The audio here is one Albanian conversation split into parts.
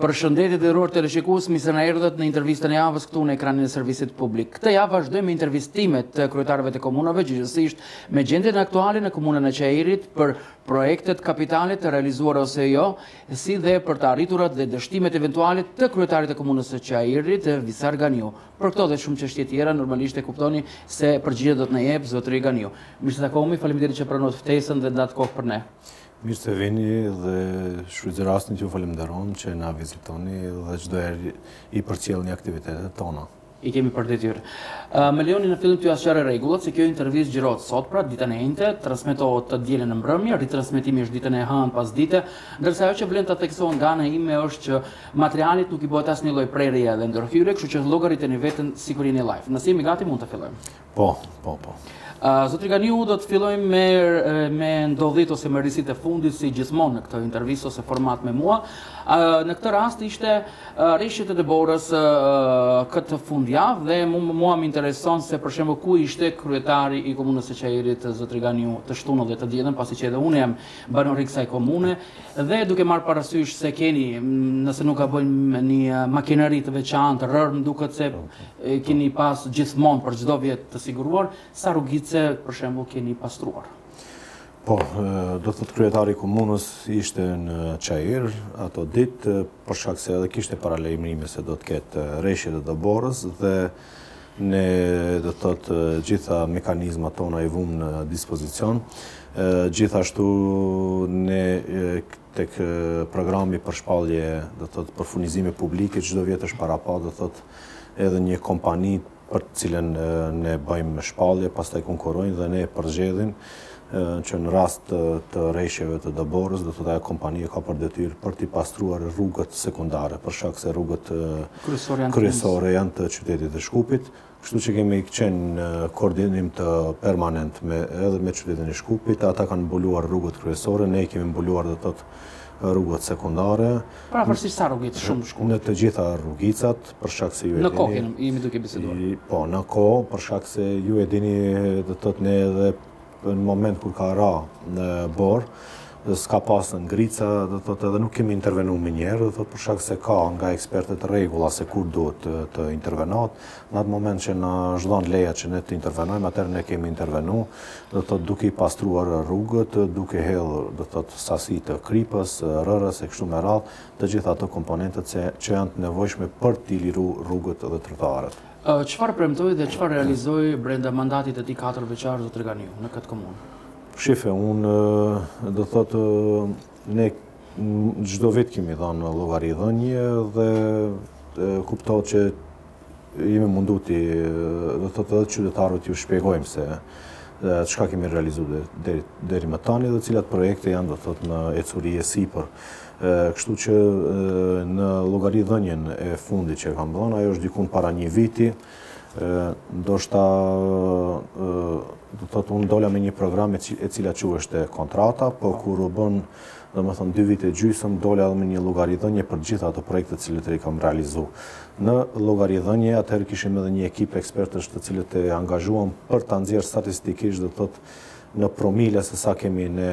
Përshëndetje nderuar teleshikues, mirë se na erdhët në intervistën e javës këtu në ekranin e servisit publik. Këtë javë vazhdojmë me intervistimet e kryetarëve të komunave, gjithësisht me gjendjen aktuale në komunën e Çairit për projektet kapitale të realizuara ose jo, si dhe për të arriturat dhe dështimet eventuale të kryetarit të komunës së Çairit, Visar Ganiu. Për këto dhe shumë çështje tjera, normalisht e kuptoni se përgjigje do të na jep zotëri Ganiu. Mirë se takohemi, faleminderit që pranuat ftesën dhe ndatë kohë për ne. Mirë se vini dhe shfrytëzoj rastin t'ju falënderoj që na vizitoni dhe çdo herë i përcjellni aktivitetet tona. I kemi për detyrë. Më lejoni në fillim t'ju sqaroj rregullat, se kjo intervistë xhirohet sot, pra ditën e enjte, transmetohet të dielën në mbrëmje, ritransmetimi është ditën e hënë pasdite, ndërsa ajo që vlen të theksohet nga ana ime është që materialit nuk i bëhet asnjë lloj prerjeje dhe ndërhyrje, kështu që llogariteni veten sikur jeni live. Nëse jemi gati mund të fillojmë. Po, po, po. Zotëri Ganiu, do të fillojmë me, me ndodhitë ose me risitë e fundit, si gjithmonë në këtë intervistë ose format me mua. Në këtë rast ishte reshjet e dëborës këtë fundjavë dhe mua më intereson se për shembull ku ishte kryetari i komunës së Çairit zotëri Ganiu të shtunën dhe të dielën, pasi që edhe unë jam banor i kësaj komune dhe duke marrë parasysh se keni, nëse nuk gaboj, një makineri të veçantë, rërë më duket se keni pas gjithmonë për çdo vjet të siguruar, sa rrugice për shembull keni pastruar? Po, do të thotë kryetari i komunës ishte në Çair ato ditë, për shkak se edhe kishte paralajmërime se do të ketë reshje të dëborës dhe Ne do të thotë gjitha mekanizmat tona i vumë në dispozicion. Gjithashtu ne tek programi për shpallje, do të thotë për furnizime publike, çdo vjet është parapa, do të thotë edhe një kompani për të cilën ne bëjmë shpallje, pastaj konkurrojnë dhe ne përzgjedhim që në rast të reshjeve të dëborës, do të thotë ajo kompani e ka për detyrë për t'i pastruar rrugët sekondare, për shkak se rrugët kryesore janë të qytetit të Shkupit, kështu që kemi qenë në koordinim permanent me edhe me qytetin e Shkupit, ata kanë mbuluar rrugët kryesore, ne i kemi mbuluar do të thotë rrugët sekondare. Pra përafërsisht sa rrugica? Në të gjitha rrugicat, për shkak se ju e dini. Në kohë jemi duke biseduar. Po, në kohë, për shkak se ju e dini do të thotë ne edhe në moment kur ka ra borë, s'ka pas ngrica, do të thotë edhe nuk kemi intervenu menjëherë, do thotë për shkak se ka nga ekspertët rregulla se kur duhet të, të intervenohet, në atë moment që na jepet leja që ne të intervenojmë, atëherë ne kemi intervenu, do thotë duke i pastruar rrugët, duke hedh, do thotë sasi të kripës, rërës e kështu me radhë, të gjitha ato komponentët që janë të nevojshme për t'i liru rrugët dhe trotuarët. Çfarë premtoi dhe çfarë realizoi brenda mandatit të tij katër vjeçar zotëri Ganiu në këtë komunë? Shiheni, unë do thotë ne çdo vit kemi dhënë llogaridhënie dhe kuptohet që jemi mundu, do të thotë edhe qytetarëve t'ju shpjegojmë se çka kemi realizu deri deri më tani dhe cilat projekte janë do të thotë në ecuri e sipër. Kështu që në llogaridhënien e fundit që e kam dhënë, ajo është diku para një viti, ndoshta do të thotë unë dola me një program e cila quheshte kontrata, po kur u bënë do me thënë dy vite e gjysëm, dola edhe me një llogaridhënie për gjitha ato projekte të cilët i kam realizu. Në llogaridhënie, atëherë kishim edhe një ekip ekspertësh të cilët i angazhuam për të nxjerrë statistikisht do të thotë në promila se sa kemi ne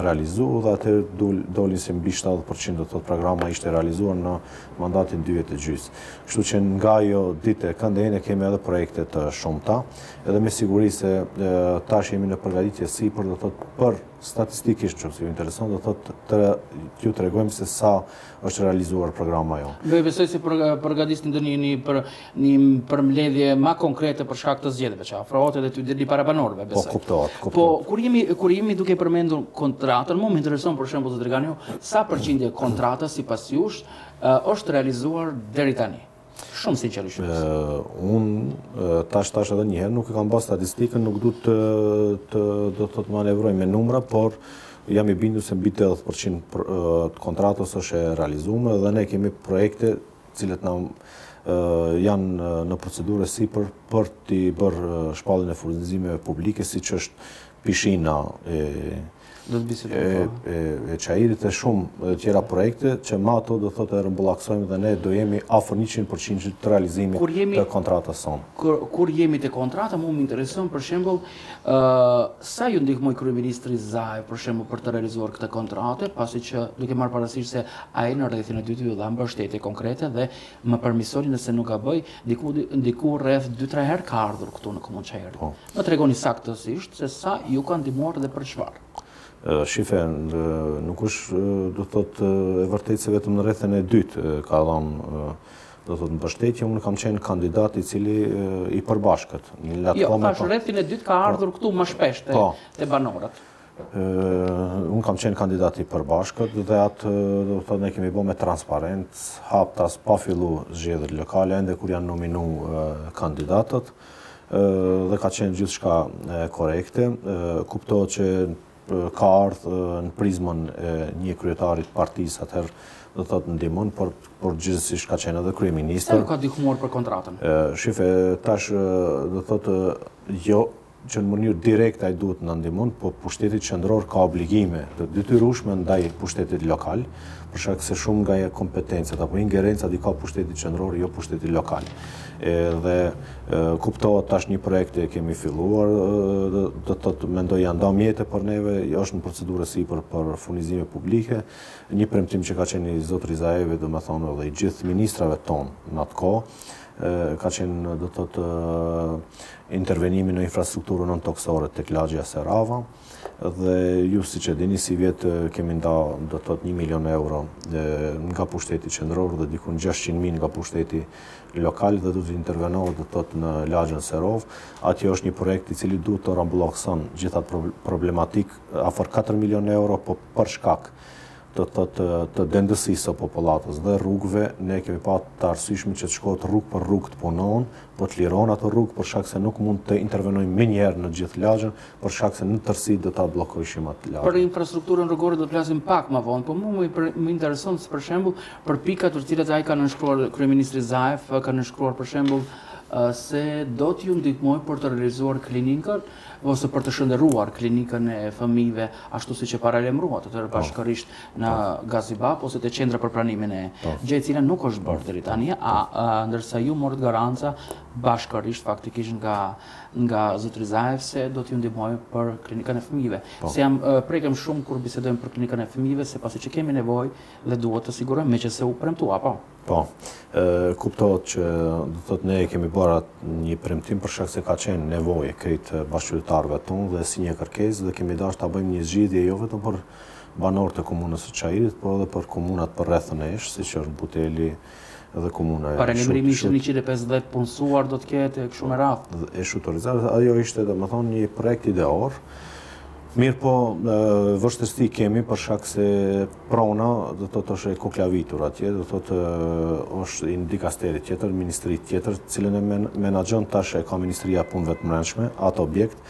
realizu dhe atëherë dolin se mbi shtatëdhjetë për qind do të thotë programa ishte realizuar në mandatin dy vjet e gjys. Kështu që nga ajo ditë e këndej ne kemi edhe projekte të shumta, edhe me siguri se tash jemi në përgatitje e sipër do të thotë për statistikisht nëse ju intereson do të thotë t'ju tregojmë se sa është realizuar programa jonë. Besoj se përgatisni ndonjë një për një përmbledhje ma konkrete për shkak të zgjedhjeve që afrohen edhe të dilni para banorëve, besoj. Po kuptohet, kuptohet. Po kur jemi kur jemi duke përmendur kontratën, mua më intereson për shembull zotëri Ganiu, sa përqind e kontratës sipas jush është realizuar deri tani? Shumë sinqerisht. Unë tash tash edhe njëherë nuk e kam bërë statistikën, nuk du të të do të thotë manevroj me numra, por jam i bindur se mbi 80% të kontratës është e realizuar dhe ne kemi projekte të cilët na janë në procedurë sipër për të bërë shpalljen e furnizimeve publike, siç është pishina e e Çairit e shumë tjera projekte që me ato do thotë e rrumbullaksojmë dhe ne do jemi afër 100% të realizimit të kontratës sonë. Kur, kur jemi te kontrata, mu më intereson për shembull sa ju ndihmoi kryeministri Zaev për shembull për të realizuar këtë kontratë, pasi që duke marrë parasysh se ai në rrethin e dytë ju dha mbështetje konkrete dhe më përmirësoni nëse nuk gaboj, diku, diku rreth 2-3 herë ka ardhur këtu në komunë Çairi. Po. Më tregoni saktësisht se sa ju ka ndihmuar dhe për çfarë? Shife, nuk është, do të thotë, e vërtetë se vetëm në rrethin e dytë ka dhënë, do të thotë, mbështetje, unë kam qenë kandidat i cili i përbashkët. Jo, thashë rrethin e dytë ka ardhur këtu më shpesh te banorët. Unë kam qenë kandidat i përbashkët dhe atë do të thotë ne kemi bo me transparencë, haptas pa fillu zgjedhjet lokale ende kur janë nominu kandidatët dhe ka qenë gjithçka korrekte. Kuptohet që ka ardhë në prizmën e një kryetari të partisë atëherë do të thotë ndihmon, por por gjithsesi ka qenë edhe kryeministër. Sa ka ndihmuar për kontratën? Shife, tash do të thotë jo që në mënyrë direkte ai duhet të na ndihmon, po pushteti qendror ka obligime të detyrueshme ndaj pushtetit lokal, për shkak se shumë nga kompetencat apo ingerencat i ka pushteti qendror, jo pushteti lokal. E, dhe e, kuptohet tash një projekt e kemi filluar, do të thotë mendoj janë nda mjetet për neve, është në procedurë si për për furnizime publike, një premtim që ka qenë i zotëri Zaevit, domethënë edhe i gjithë ministrave tonë në atë kohë, ka qenë do të thotë intervenimi në infrastrukturën nëntokësore tek lagjja Serava dhe ju siç e dini sivjet kemi nda do të thotë 1 milion euro nga pushteti qendror dhe dikun 600 mijë nga pushteti lokal dhe do të intervenohet do të thotë në lagjen Seravë ajo është një projekt i cili duhet të rrumbullakson gjithë atë problematikë afër 4 milion euro po për shkak të të të dendësisë së popullatës dhe rrugëve, ne kemi pa të arsyeshme që të shkohet rrugë për rrugë të punohet, po të lirohen ato rrugë për shkak se nuk mund të intervenojmë menjëherë në të gjithë lagjen, për shkak se në tërësi do ta bllokojshim atë lagje. Për infrastrukturën rrugore do të flasim pak ma vonë, po mua më intereson për shembull për pikat për të cilat ai ka nënshkruar, kryeministri Zaev ka nënshkruar për shembull se do t'ju ndihmojë për të realizuar klinikën, ose për të shndërruar klinikën e fëmijëve ashtu siç e paralajmëruat të tërë bashkërisht në Gazi Babë ose te qendra për pranimin e gjë e cila nuk është bërë deri tani a ndërsa ju morët garancë bashkërisht faktikisht nga nga zotëri Zaev se do t'ju ndihmojë për klinikën e fëmijëve se jam prekem shumë kur bisedojmë për klinikën e fëmijëve se pasi që kemi nevojë dhe duhet të sigurojmë meqenëse u premtua apo Po. Kuptohet që do të thotë ne e kemi bërë atë një premtim për shkak se ka qenë nevojë e krejt bashkëqytetarëve tonë dhe si një kërkesë dhe kemi dashur ta bëjmë një zgjidhje jo vetëm për banorët e komunës së Çairit, por edhe për komunat përreth nesh, siç është Buteli, dhe komuna e Paralajmërimi ishte njëqind e pesëdhjetë të punësuar do të ketë e kështu me radhë. E Shuto Orizarit, ajo ishte domethënë një projekt ideor. Mirëpo, vështirësi kemi për shkak se Prona do të thotë është e koklavitur atje, do të thotë është i një dikasteri tjetër, ministri tjetër, të cilën e menaxhon tash e ka Ministria e Punëve të Brendshme atë objekt,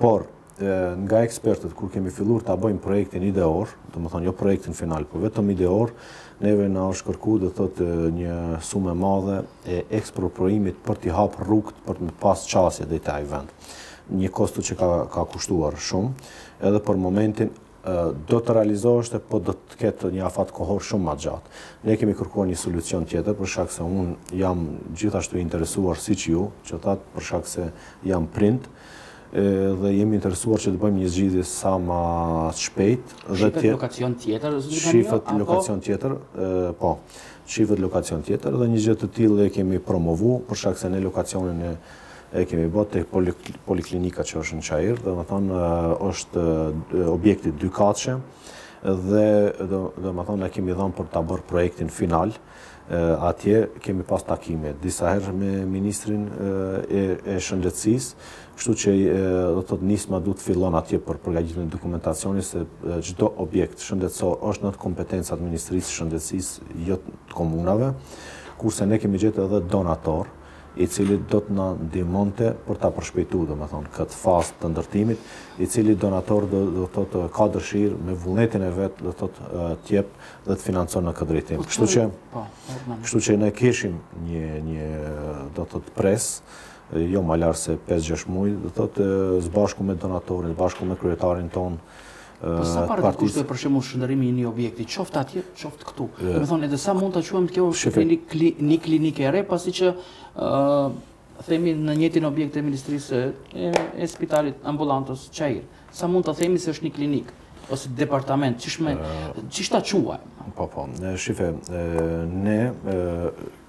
por nga ekspertët kur kemi filluar ta bëjmë projektin ideor, domethënë jo projektin final, por vetëm ideor, neve na është kërkuar do thotë një sumë e madhe e ekspropriimit për t'i hapur rrugët për të pas qasje deri te ai vend. Një kosto që ka ka kushtuar shumë, edhe për momentin do të realizoheshte, po do të ketë një afat kohor shumë ma gjatë. Ne kemi kërkuar një solucion tjetër, për shkak se unë jam gjithashtu i interesuar si që ju, që thatë për shkak se jam prind, dhe jemi interesuar që të bëjmë një zgjidhje sa ma shpejt. Shifet lokacion tjetër? Shifet lokacion tjetër, po. Shifet lokacion tjetër, dhe një gjë të tillë e kemi promovu, për shkak se ne lokacionin e E kemi bo tek poliklinika që është në Çair, domethënë është objekti dykatësh dhe domethënë e kemi dhonë për ta bërë projektin final. Atje kemi pas takime disa herë me ministrin e e shëndetësisë, kështu që do të thotë nisma duhet të fillon atje për përgatitjen e dokumentacionit se çdo objekt shëndetësor është nën kompetenca të Ministrisë së Shëndetësisë, jo të komunave, kurse ne kemi gjetë edhe donatorë. i cili do të na ndihmonte për ta përshpejtuar, domethënë, këtë fazë të ndërtimit, i cili donator do do të thotë ka dëshirë me vullnetin e vet, do të thotë të jep dhe të financon në këtë drejtim. Kështu që po, kështu që ne kishim një një do të thotë pres jo ma larg se 5-6 muaj, do të thotë së bashku me donatorin, së bashku me kryetarin tonë, Po sa para do të kushtojë për shembull shndërrimi i një objekti, qoftë atje, qoftë këtu. Domethonë edhe sa mund ta quajmë kjo një klinikë e re, pasi që themi në njëjtin objekt të ministrisë e, e spitalit ambulantës Çair. Sa mund ta themi se është një klinikë ose departament, qysh me qysh ta quajmë. Po po, shifni, ne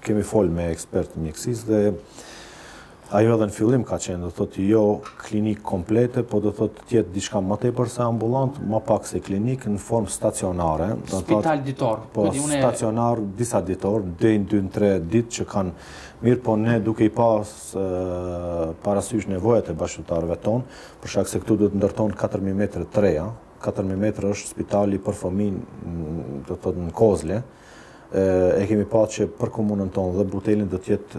kemi fol me ekspertë të mjekësisë dhe Ajo edhe në fillim ka qenë, do thotë, jo klinikë komplete, po do thotë të jetë diçka më tepër se ambulantë, ma pak se klinikë, në formë stacionare. Spital ditor. Po, stacionar disa ditor, deri në dy në tre ditë që ka qenë mirë, po ne duke i pas parasysh nevojat e bashkëqytetarëve tonë, për shkak se këtu do të ndërtohen 4.000 metrë të reja, 4.000 metrë është spitali për fëmijë, do të thotë, në Kozle, e kemi pa që për komunën tonë dhe Butelin do të jetë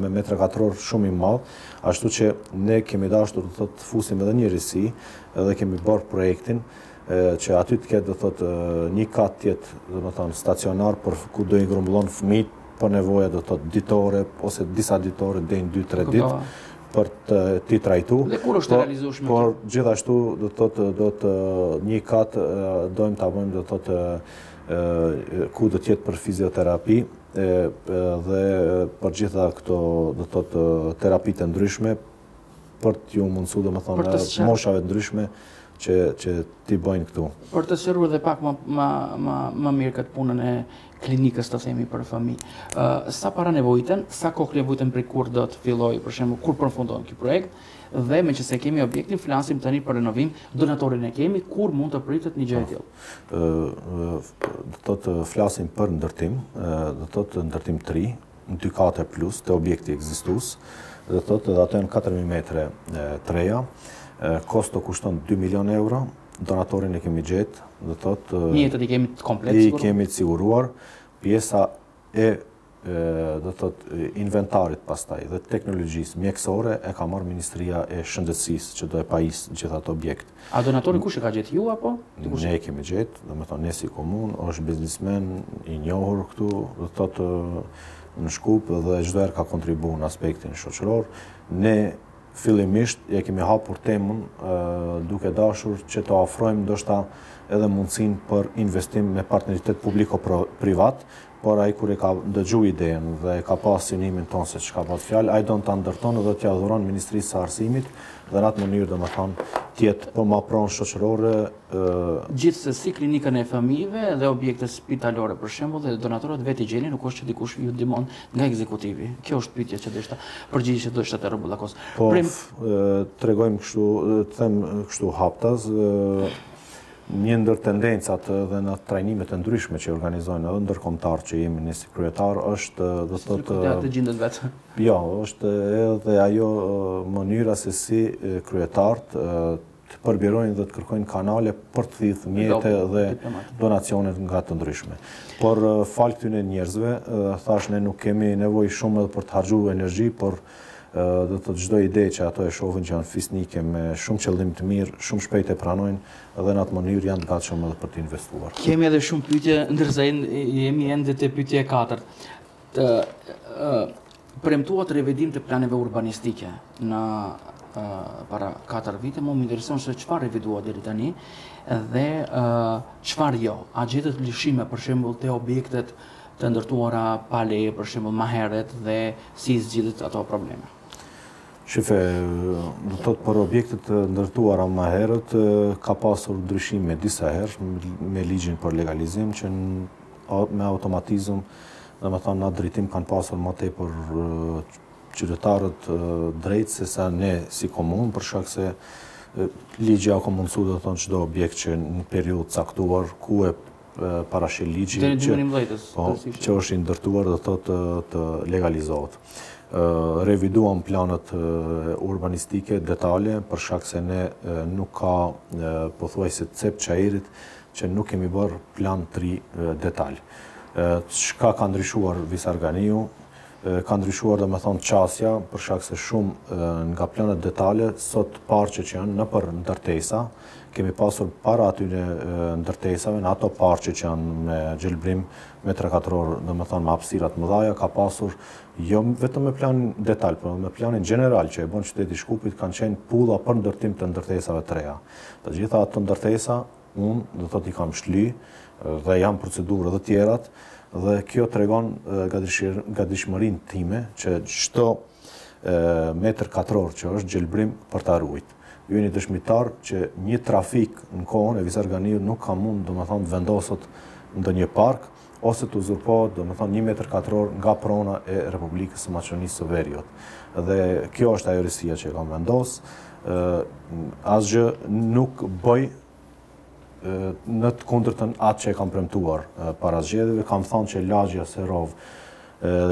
me metra katror shumë i madh, ashtu që ne kemi dashtur do të thotë të fusim edhe një risi dhe kemi bërë projektin që aty të ketë do të thotë një kat tjetër domethënë stacionar për ku do i grumbullon fëmijët për nevoja do të thotë ditore ose disa ditore deri në 2-3 ditë për t'i trajtu. Dhe kur është kjo, po, e realizueshme? Por gjithashtu do të thotë një kat dojmë ta bojmë do të thotë ku do të jetë për fizioterapi dhe për gjithë këto do të thotë terapitë e ndryshme për t'ju mundësu domethënë moshave të ndryshme që, që t'i bëjnë këtu. Për të sqaru edhe pak më, më, më, më mirë këtë punën e klinikës të themi për fëmijë, sa para nevojiten, sa kohë nevojiten për kur do të fillojë, për shembull, kur përfundon ky projekt, dhe meqenëse kemi objektin, flasim tani për renovim, donatorin e kemi, kur mund të pritet një gjë e tillë. do të thotë flasim për ndërtim, do të thotë ndërtim të ri, në dy kate plus te objekti ekzistues, do të thotë edhe ato janë 4000 metre të reja, kosto kushton 2 milion euro, donatorin e kemi gjetë, do të thotë... Mjetet i kemi komplet të siguruar? I kemi të siguruar, pjesa e do të thotë inventarit pastaj dhe teknologjisë mjekësore e ka marrë Ministria e Shëndetësisë që do e pajis gjithë atë objekt. A donatori kush e ka gjetë ju apo? Ne e kemi gjetë, domethënë ne si komunë, është biznismen i njohur këtu, do të thotë në Shkup dhe çdo herë ka kontribuar në aspektin shoqnor. Ne fillimisht e kemi hapur temën duke dashur që të ofrojmë ndoshta edhe mundësinë për investim me partneritet publiko-privat, Por ai kur e ka dëgju idenë dhe e ka pa synimin tonë se për çka bëhet fjalë, ai don ta ndërton dhe t'ia dhuron Ministrisë së Arsimit dhe n'atë mënyrë domethënë të jetë po ma pronë shoqërore, Gjithsesi klinikën e fëmijëve dhe objektet spitalore për shembull dhe donatorët vetë i gjeni, nuk është që dikush ju ndihmon nga ekzekutivi. Kjo është pyetja që deshta, përgjigje që deshta ta rrumbullakos. Po, tregojmë kështu, të them kështu haptas, Një ndër tendencat dhe në trajnimet e ndryshme që i organizojnë edhe ndërkombëtarët që jemi ne si kryetarë është do të thotë Ja të gjindeni vetë. Jo, është edhe ajo mënyra se si kryetarët të përbirojnë dhe të kërkojnë kanale për të thithë mjete dhe donacione nga të ndryshme. Por falë këtyne njerëzve, thashë ne nuk kemi nevojë shumë edhe për të harxhu energji, por Do të thotë çdo ide që ato e shohin që janë fisnike me shumë qëllim të mirë, shumë shpejt e pranojnë dhe në atë mënyrë janë të gatshëm edhe për të investuar. Kemi edhe shumë pyetje, ndërsa jemi ende te pyetja e katërt. Premtuat revidim të planeve urbanistike para 4 vite, mu më intereson se çfarë u revidua deri tani dhe çfarë jo. A gjetët lëshime për shembol të objektet të ndërtuara pa leje për shembull ma herët dhe si i zgjidhët ato probleme? Shiko, do të thotë për objektet të ndërtuara më herët ka pasur ndryshime disa herë me ligjin për legalizim që me automatizëm domethënë në atë drejtim kanë pasur më tepër qytetarët drejtë se sa ne si komunë për shkak se ligji ka mundësu domethënë çdo objekt që në periudhë caktuar ku e parasheh ligji po, që është i ndërtuar do thotë të legalizohet. Reviduam planet urbanistike detale për shkak se ne nuk ka pothuajse cep Çairit që nuk kemi bërë plan tri detal. Çka ka ndryshuar Visar Ganiu Ka ndryshuar domethënë qasja për shkak se shumë nga planet detale sot parqe që janë nëpër ndërtesa, kemi pasur para atyre ndërtesave në ato parqe që janë me gjelbrim metra katrorë, domethënë me hapësira të mëdha, ka pasur jo vetëm me planin detal, por me planin gjeneral që e bën qyteti i Shkupit kanë qenë pulla për ndërtim të ndërtesave të reja. Të gjitha ato ndërtesa Unë, do të thotë, i kam shly dhe janë në procedurë dhe tjerat dhe kjo tregon gatishmërinë time që çdo metër katror që është gjelbrim për ta ruajt. Ju jeni dëshmitar që një trafik në kohën e Visar Ganiut nuk ka mund, domethënë, të vendoset në ndonjë park, ose të uzurpohet, domethënë një metër katror nga prona e Republikës së Maqedonisë së Veriut. Dhe kjo është ajo risia që e kam vendos. Asgjë nuk bëj në të kundërtën atë që e kam premtuar para zgjedhjeve, kam thënë që lagja Serovë,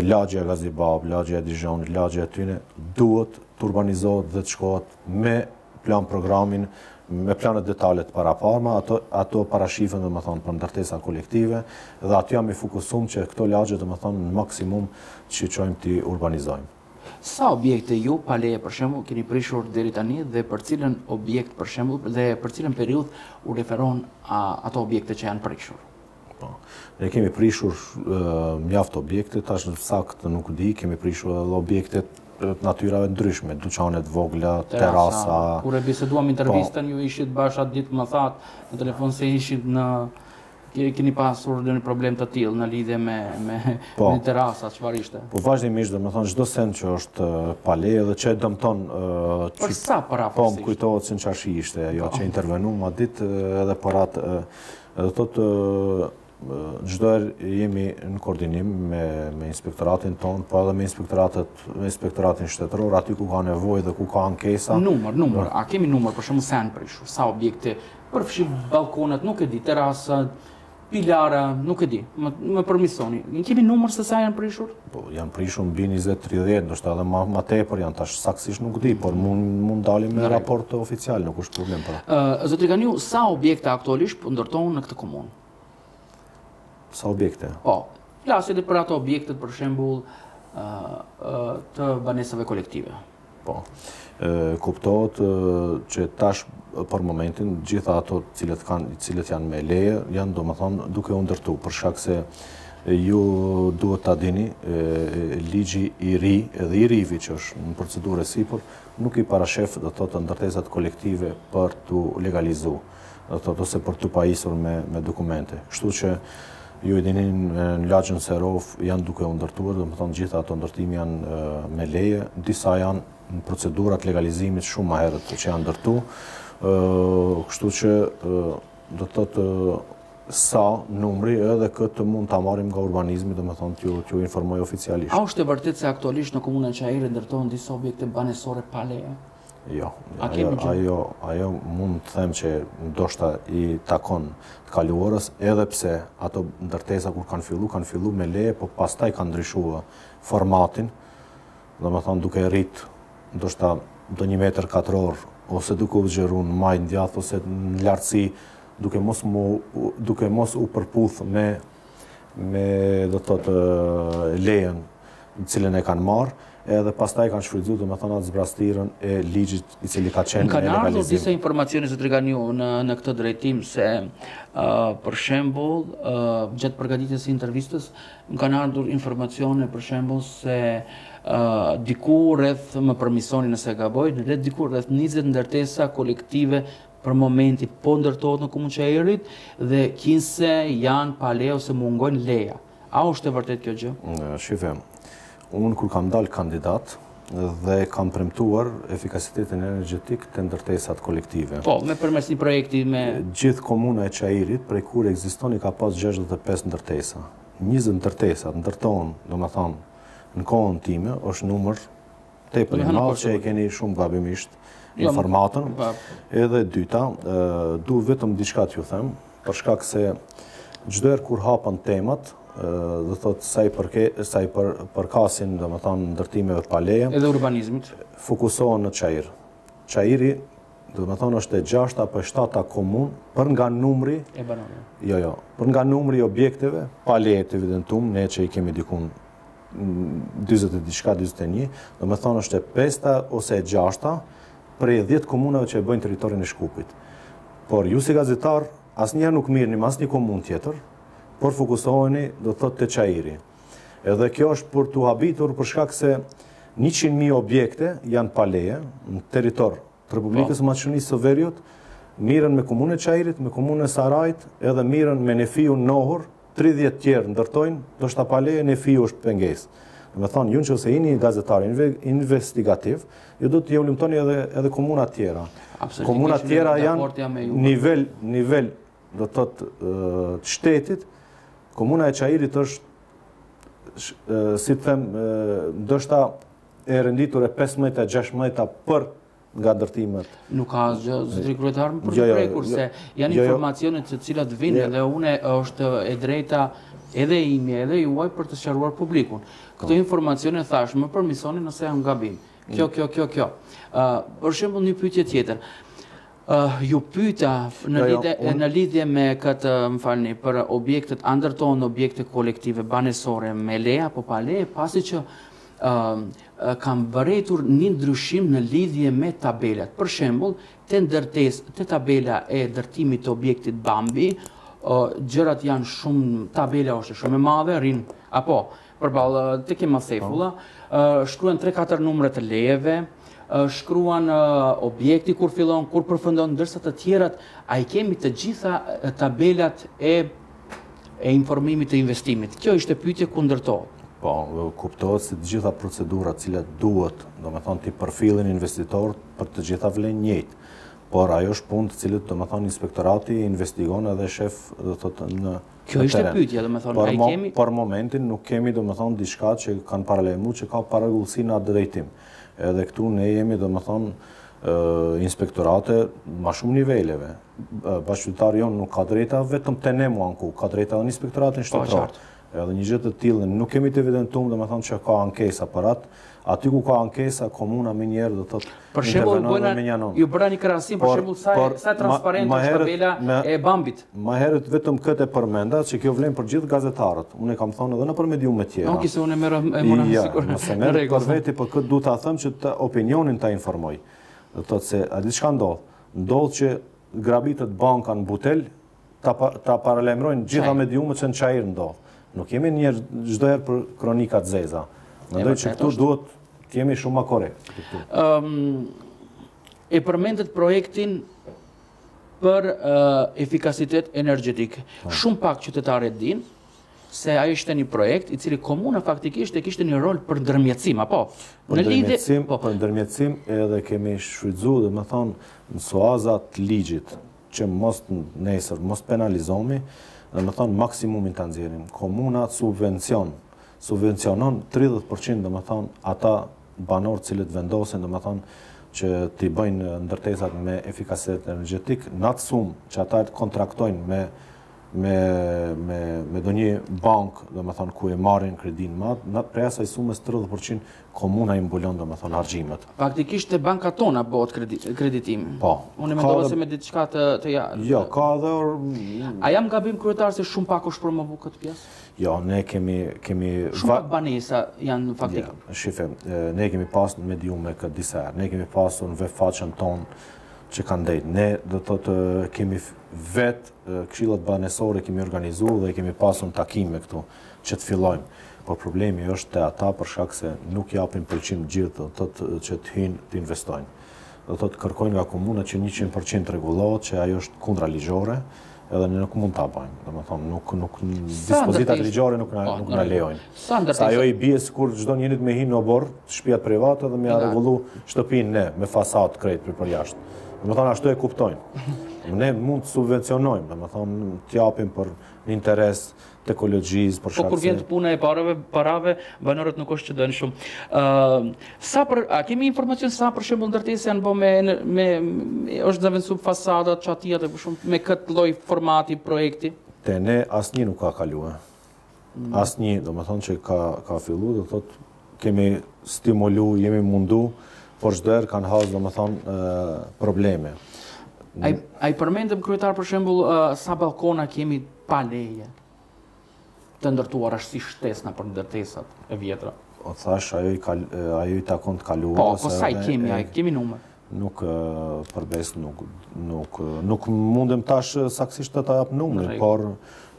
lagja Gazibab, lagja e Dizhonit, lagja e Tyne duhet të urbanizohet dhe të shkohet me plan programin me planet detale të parapara, ato, ato parashifen domethënë për ndërtesa kolektive dhe aty jam i fokusum që këto lagje domethënë në maksimum që shkojmë t'i urbanizojmë. Sa objekte ju pa leje për shembull keni prishur deri tani dhe për cilën objekt për shembull dhe për cilën periudhë u referon ato objekte që janë prishur? Po. Ne kemi prishur mjaft objekte, tash saktë nuk di, kemi prishur edhe objekte t'natyrave t'ndryshme, duqane t'vogla, terasa... Kur e biseduam po. intervistën, ju ishit bash atë ditë më thatë në telefon se ishit në... Keni pasur dhe një problem të tillë në lidhje me një po. terasa, çfarë ishte? Po vazhdimisht domethënë, çdo sen që është pa leje dhe që e dëmton... Terasa përafërsisht? Po, më kujtohet se në Çarshi ishte, jo po. që intervenuam atë ditë edhe për atë Do të thotë, çdo herë jemi në koordinim me, me inspektoratin tonë, po edhe me inspektoratet, me inspektoratin shtetëror, aty ku ka nevojë dhe ku ka ankesa. Numër, numër, a kemi numër, për shembull sa janë prishur, sa objekte, përfshi balkonet, nuk e di, terasat, pilara, nuk e di, më, më përmirësoni. Kemi numër se sa janë prishur? Po, janë prishur mbi 20, 30, ndoshta edhe ma tepër janë tash saktësisht nuk di, por mund të dalim me raport oficial, nuk është problem për. Ë, zotëri Ganiu, sa objekte aktualisht po ndërtohen në këtë komunë? Sa objekte? Po. Flasim edhe për ato objektet për shembull ë të banesave kolektive. Po. Kuptohet që tash për momentin të gjitha ato të cilët kanë të cilët janë me leje janë domethënë duke u ndërtu për shkak se ju duhet ta dini ligji i ri dhe i riu që është në procedurë e sipër nuk i parasheh do të thotë ndërtesat kolektive për t'u legalizu. do të thotë ose për t'u pajisur me, me dokumente. Kështu që ju e dini në lagjën Seravë janë duke u ndërtuar, domethënë gjitha ato ndërtime janë me leje, disa janë në procedura t'legalizimit shumë më herët që janë ndërtu, kështu që do të thotë sa numri edhe këtë mund ta marrim nga urbanizmi domethënë t'ju t'ju informoj oficialisht. A është e vërtetë se aktualisht në komunën Çair ndërtohen disa objekte banesore pa leje? Jo, ajo mund të them që ndoshta i takon të kaluarës, edhe pse ato ndërtesa kur kanë fillu, kanë fillu me leje, po pastaj kanë ndryshua formatin, domethënë duke e rrit, ndoshta ndonjë metër katror, ose duke u zgjëru në majtë në djathtë, ose në lartësi, duke mos u përputh me me do të thotë lejen të cilën e kanë marrë, edhe pastaj kanë shfrytëzuar domethënë atë zbrazëtirën e ligjit i cili ka qenë në legalizim. Kanë ardhur disa informacione zotëri Ganiu në këtë drejtim se për shembull gjatë përgatitjes së intervistës më kanë ardhur informacione për shembull se diku rreth më përmirësoni nëse gaboj, në rreth diku rreth 20 ndërtesa kolektive Për momentin po ndërtohet në Komunën e Çairit dhe kinse janë pa leje ose mungojnë leja. A është e vërtet kjo gjë? Shihni, unë kur kam dalë kandidat, dhe kam premtuar efikasitetin energjetik te ndërtesat kolektive. Po, me përmes një projekti me... Gjithë komuna e Çairit, prej kur ekziston, ka pas 65 ndërtesa. 20 ndërtesat, ndërtohen, domethënë, në kohën time, është numër Tepër i madh që e keni shumë gabimisht jo, informatën. Edhe dyta, du vetëm diçka t'ju them, për shkak se çdo herë kur hapën temat, do thot sa i përke sa i për, përkasin domethonë ndërtimeve pa leje edhe urbanizmit fokusohen në Çair. Çairi domethonë është e gjashtë apo e shtata komunë, për nga numri... E banorëve. Jo, jo, për nga numri i objekteve pa leje të evidentum, ne që i kemi dikun dyzet e diçka, dyzet e një, domethonë është e pesta ose e gjashta prej dhjetë komunave që e bëjnë territorin e Shkupit. Por ju si gazetarë, asnjëherë nuk mirreni as me një komunë tjetër, por fokusoheni do të thotë te Çairi. Edhe kjo është për t'u habitur për shkak se 100.000 objekte janë pa leje në territor të Republikës së Maqedonisë së Veriut, mirren me komunën e Çairit, me komunën e Sarajit, edhe mirren me Nefiun në Ohër, 30 tjerë ndërtojnë, ndoshta pa leje Nefiu është pengesë. Domethonë, ju në qoftë se jeni gazetar investigativ, ju do t'i hulumtoni edhe, edhe komunat tjera. Komunat tjera janë nivel, nivel, do të thotë të shtetit, komuna e Çairit është, si të them, ndoshta e renditur e 15 e 16 për nga ndërtimet. Nuk ka asgjë zotëri kryetar më për të jo, jo, prekur, jo, se janë informacionet të cilat vijnë dhe une është e drejta edhe e imja edhe e juaja për të sqaruar publikun. Këto po. informacionet thashë më përmirësoni nëse janë gabim. Kjo, mm. kjo, kjo, kjo. Për shembull një pyetje tjetër. Ju pyeta në lidhje me këtë, më falni, për objektet, a ndërtohen objekte kolektive, banesore, me leje apo pa leje, pasi që kam vërejtur një ndryshim në lidhje me tabelat. Për shembull, te ndërtesë, te tabela e ndërtimit të objektit Bambi, gjërat janë shumë, tabela është shumë e madhe, rrin apo përballë te ke masefulla, po. shkruan 3-4 numra të lejeve, shkruan objekti kur fillon, kur përfundon, ndërsa të tjerat a i kemi të gjitha tabelat e e informimit të investimit. Kjo ishte pyetje ku ndërtohet. Po, kuptohet se të gjitha procedurat të cilat duhet, domethënë t'i përfillin investitorët për të gjitha vlen njëjtë. Por ajo është punë të cilën domethënë inspektorati investigon edhe shef do të thotë në Kjo ishte pyetja, domethënë a i kemi për momentin nuk kemi domethënë diçka që kanë paralajmëruar që ka parregullsi në atë drejtim. Edhe këtu ne kemi domethënë inspektorate në shumë niveleve. bashkëqytetar jonë nuk ka të drejta vetëm te ne m'u anku, ka të drejta edhe në inspektoratin shtetëror. Edhe një gjë të tillë nuk kemi të evidentuar, domethënë që ka ankesa për atë. Aty ku ka ankesa, komuna menjëherë do thotë për shembull bëna me njënon. Ju bëra një krahasim për shembull sa sa transparente është tabela e Bambit. Më herët vetëm këtë e përmenda që kjo vlen për gjithë gazetarët. Unë kam thënë edhe nëpër mediume të tjera. Nuk ishte unë më e mora me siguri. Mos e merr për vete, por këtë duhet ta them që opinionin ta informoj. Do thotë se a diçka ndodh. Ndodh që grabitet banka në Butel, ta ta paralajmërojnë gjitha mediumet se në Çair ndodh. Nuk jemi ne çdo herë për kronika të zeza. Mendoj që këtu duhet të jemi shumë më korrekt. Ëm e përmendët projektin për uh, efikasitet energjetik. Po. Shumë pak qytetarë e dinë, se ai ishte një projekt i cili komuna faktikisht e kishte një rol për ndërmjetësim, apo? Për ndërmjetësim, po. për ndërmjetësim edhe kemi shfrytzu domethënë në suazat e ligjit që mos nesër, mos penalizohemi, domethënë maksimumin të nxjerrim. Komuna subvencion, subvencionon 30% domethënë ata banorë cilët vendosin domethënë që t'i bëjnë ndërtesat me efikasitet energetik, në atë sumë që ata do të kontraktojnë me me me me ndonjë bankë, domethënë ku e marrin kredinë, më në prej asaj sumës 30% komuna i mbulon domethënë harxhimet. Faktikisht te bankat tona bëhet kredit, kreditim. Po. Unë mendova se me diçka të të ja. Jo, ka edhe or... A jam gabim kryetar se shumë pak është promovu kjo pjesë? Jo, ne kemi kemi shumë pak banesa janë faktik. Ja, shifni, ne kemi pas në mediume këtë disa herë. Ne kemi pasur në vetë faqen tonë që kanë qenë. Ne do të të kemi vetë Këshillat banesore kemi organizu dhe kemi pasur takime këtu që të fillojmë. Por problemi është te ata për shkak se nuk japin pëlqim gjithë, do të thotë që të hyjnë të investojnë. Do të thotë kërkojnë nga komuna që 100% të rregullohet që ajo është kundraligjore, edhe ne nuk mund ta bëjmë. Domethënë nuk nuk dispozitat ligjore nuk na po, nuk na lejojnë. Se ajo i bie sikur çdo njërit me hi në oborr te shpijat private dhe me ia rregullu shtëpinë ne, me fasadë krejt për përjashtë. Domethënë ashtu e kuptojnë. Ne mund të subvencionojmë, domethënë të japim për një interes të ekologjisë, për shkak se Po kur vjen te puna e parave, parave banorët nuk është që dojnë shumë. Ë uh, sa për a kemi informacion sa për shembull ndërtesa janë bërë me me është zëvendësu fasadat, çatia e për shembull me këtë lloj formati projekti? Te ne asnjë nuk ka kalu. Asnjë, domethënë që ka, ka fillu, do thot, kemi stimulu, jemi mundu, por çdoherë kanë hasë, domethënë, probleme. A i, a i përmendëm kryetar për shembull, sa balkona kemi pa leje të ndërtuar është si shtesë nëpër ndërtesat e vjetra? O thash, ajo i, kal, ajo i takon të kaluarës. Po, po sa i kemi, a i kemi numër? Nuk përbes, nuk, nuk, nuk mundem tash saksisht të ta jap numrin, por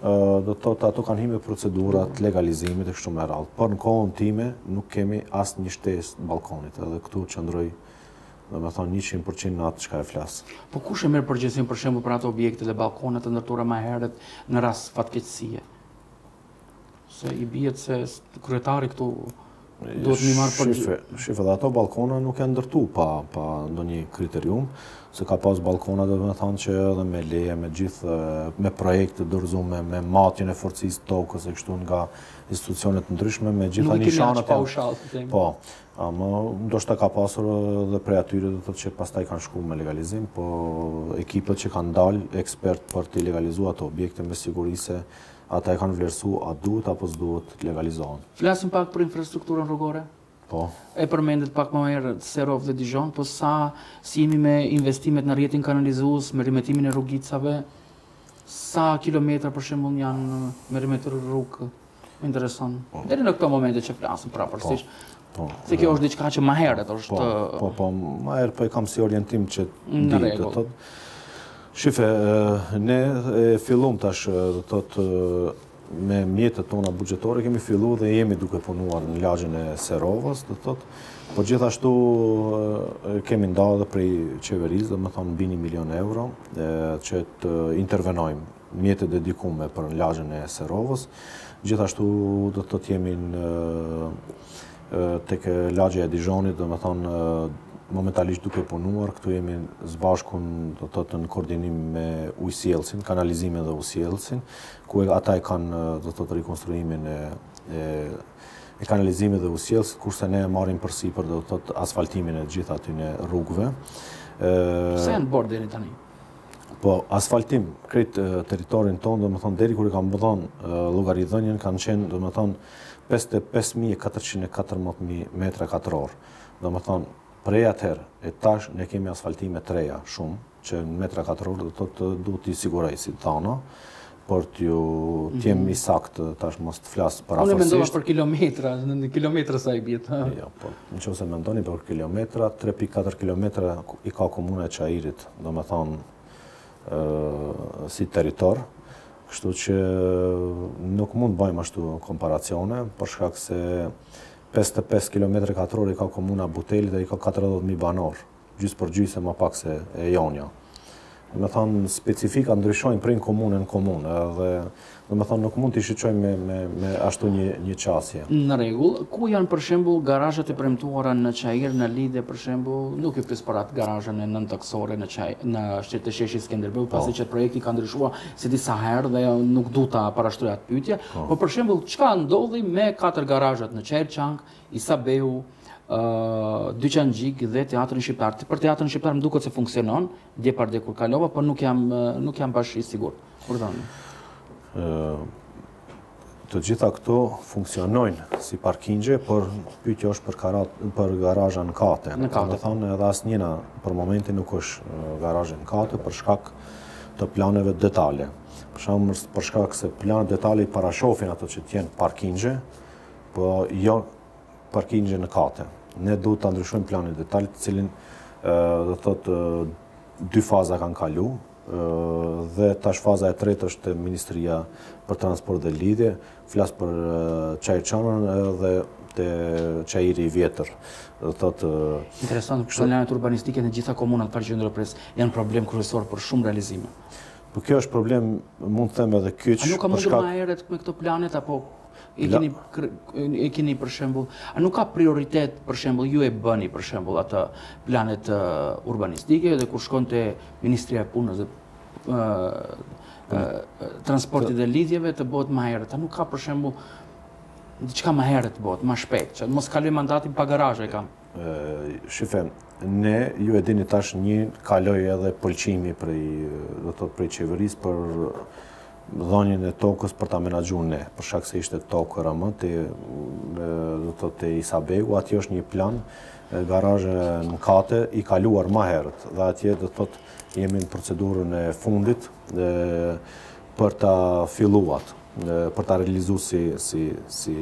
do të thotë ato kanë hy në procedurat e legalizimit e kështu me radhë. Por në kohën time nuk kemi asnjë shtesë të balkonit, edhe këtu qëndroj domethënë 100% në atë që ka e flas. Po kush e merr përgjegjësinë për shembull për ato objekte dhe balkonat e ndërtuara ma herët në rast fatkeqësie? Se i bjen se kryetari këtu duhet ta marrë përgjegjësinë. Shife, dhe ato balkona nuk janë ndërtu pa, pa ndonjë kriterium, se ka pas balkona domethanë që edhe me leje, me gjithë, me projekte të dorëzume, me matjen e forcës së tokës e kështu nga institucione të ndryshme, me gjitha nishanet. Nuk i kemi aq pa u të Po, ama, ndoshta ka pasur dhe prej atyre do të thotë që pastaj kanë shku në legalizim, po ekipet që kanë dalë ekspertë për t'i legalizu ato objekte me siguri se, Ata e kanë vlerësu a duhet apo s'duhet të legalizohen. Flasim pak për infrastrukturën rrugore? Po. E përmendët pak më herët Seravë dhe Dizhon, po sa, si jemi me investimet në rrjetin kanalizues, meremetimin e rrugicave, sa kilometra për shembull janë meremetu rrugë, më intereson. Deri në këto momente që flasim, pra përafërsisht. Po. Se kjo është diçka që më herët po, është Po, po, më herë po e kam si orientim që do të thotë. Shife, ne e fillum tash, do të thotë me mjetet tona buxhetore kemi fillu dhe jemi duke punuar në lagjen e Seravës, do të thotë, po gjithashtu kemi nda dhe prej qeverisë, domethënë mbi një milion euro, që të intervenojmë mjete të dedikume për lagjen e Seravës, gjithashtu do të thotë jemi edhe te lagja e Dizhonit, do të thotë momentalisht duke punuar, këtu jemi s'bashku, do të thotë në koordinim me ujësjellësin, kanalizimin dhe ujësjellësin, ku ata i kanë, do të thotë rikonstruimin e e kanalizimit dhe ujësjellësit, kurse ne marrim përsipër do të thotë asfaltimin e gjithë atyne rrugëve. Sa janë bërë deri tani? Po, asfaltim, krejt territorin tonë, domethënë, deri kur e kam dhon llogaridhënien, kanë qenë, domethënë, 55.414 metra katrorë. Domethënë, prej atëherë, e tash, ne kemi asfaltime të reja, shumë, që në metra katrorë, do të duhet t'i siguroj, si të thonë, por t'ju t'jem mhm. i saktë tash mos të flas përafërsisht. Unë mendova për kilometra, në kilometra sa i bjen. Jo, po, në qoftë se mendoni për kilometra, 3.4 kilometra i ka komuna e Çairit, domethënë, si territor, kështu që nuk mund bëjmë ashtu komparacione, për shkak se 55 km katrorë i ka komuna e Butelit dhe i ka 40.000 banorë. gjysë për gjysë më pak se e jonja. Domethënë, specifikat ndryshojnë prej një komune në komunë, dhe domethënë, nuk mund të shiqojmë me, me, me ashtu një, një qasje. Në rregull, ku janë për shembull garazhet e premtuara në Çair, në lidhje, për shembull, nuk e flas për atë garazhën nëntokësore në Çair, në shesh, te sheshi Skënderbeu, po. pasi që projekti ka ndryshuar disa herë dhe nuk du ta parashtroj atë pyetje, po. po për shembull, çka ndodhi me katër garazhet në Çairçankë, Isa Beu, Dyqanxhik dhe Teatrin Shqiptar. Për Teatrin Shqiptar më duket se funksionon, dje pardje kur kalova, por nuk jam, nuk jam bash i sigurt. Urdhëroni? Të gjitha këto funksionojnë si parkingje, por pyetja është për, karat, për garazha në kate. Në kate. Domethënë edhe asnjëna, për momentin nuk është garazha në kate, për shkak të planeve detale. Për shkak se planet detale i parashofin ato që t'jenë parkingje, Po jo parkingje në kate. Ne duhet ta ndryshojmë planin detal, të cilin do të thotë dy faza kanë kalu, dhe tash faza e tretë është Ministria për Transport dhe Lidhje, flas për Çairçankën dhe te Çairi i Vjetër. Interesant, kështu planet urbanistike në të gjitha komunat për Qendër, Prespë, janë problem kryesor për shumë realizime. Po kjo është problem, mund të them edhe kyç... A nuk ka mundur ma herët me këto planet, apo... E keni, e keni për shembull, a nuk ka prioritet për shembull ju e bëni për shembull ato planet urbanistike dhe kur shkon te Ministria e Punës dhe transportit dhe lidhjeve të bëhet më herët. A nuk ka për shembull diçka më herët të bëhet, më shpejt, që mos kalojë mandati pa garazhe fare. Shifni, ne ju e dini tash kaloi edhe pëlqimi prej, do të thotë prej qeverisë për dhënien e tokës për ta menaxhuar ne, për shkak se ishte tokë RM te do të thotë te Isa Begu, atje është një plan garazhe në kate i kaluar më herët dhe atje do të thotë jemi në procedurën e fundit dhe për ta filluar, për ta realizuar si si si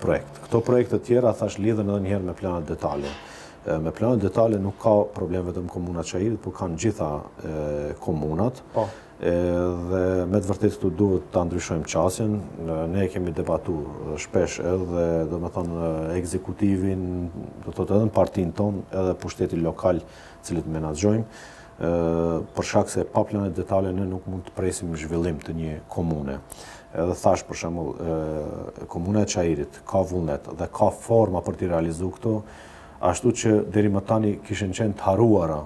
projekt. Këto projekte të tjera thashë lidhen edhe një herë me planet detale. Me planet detale nuk ka problem vetëm komuna e Çairit, por kanë gjitha komunat. Po. Edhe me të vërtetë këtu duhet ta ndryshojmë qasjen. Ne e kemi debatuar shpesh edhe domethënë ekzekutivin, do thotë edhe në partinë tonë, edhe pushtetin lokal, të cilët menaxhojmë, për shkak se pa plane detale ne nuk mund të presim zhvillim të një komune. Edhe thashë për shembull, komuna e Çairit ka vullnet dhe ka forma për t'i realizuar këto, ashtu që deri më tani kishin qenë të harruara,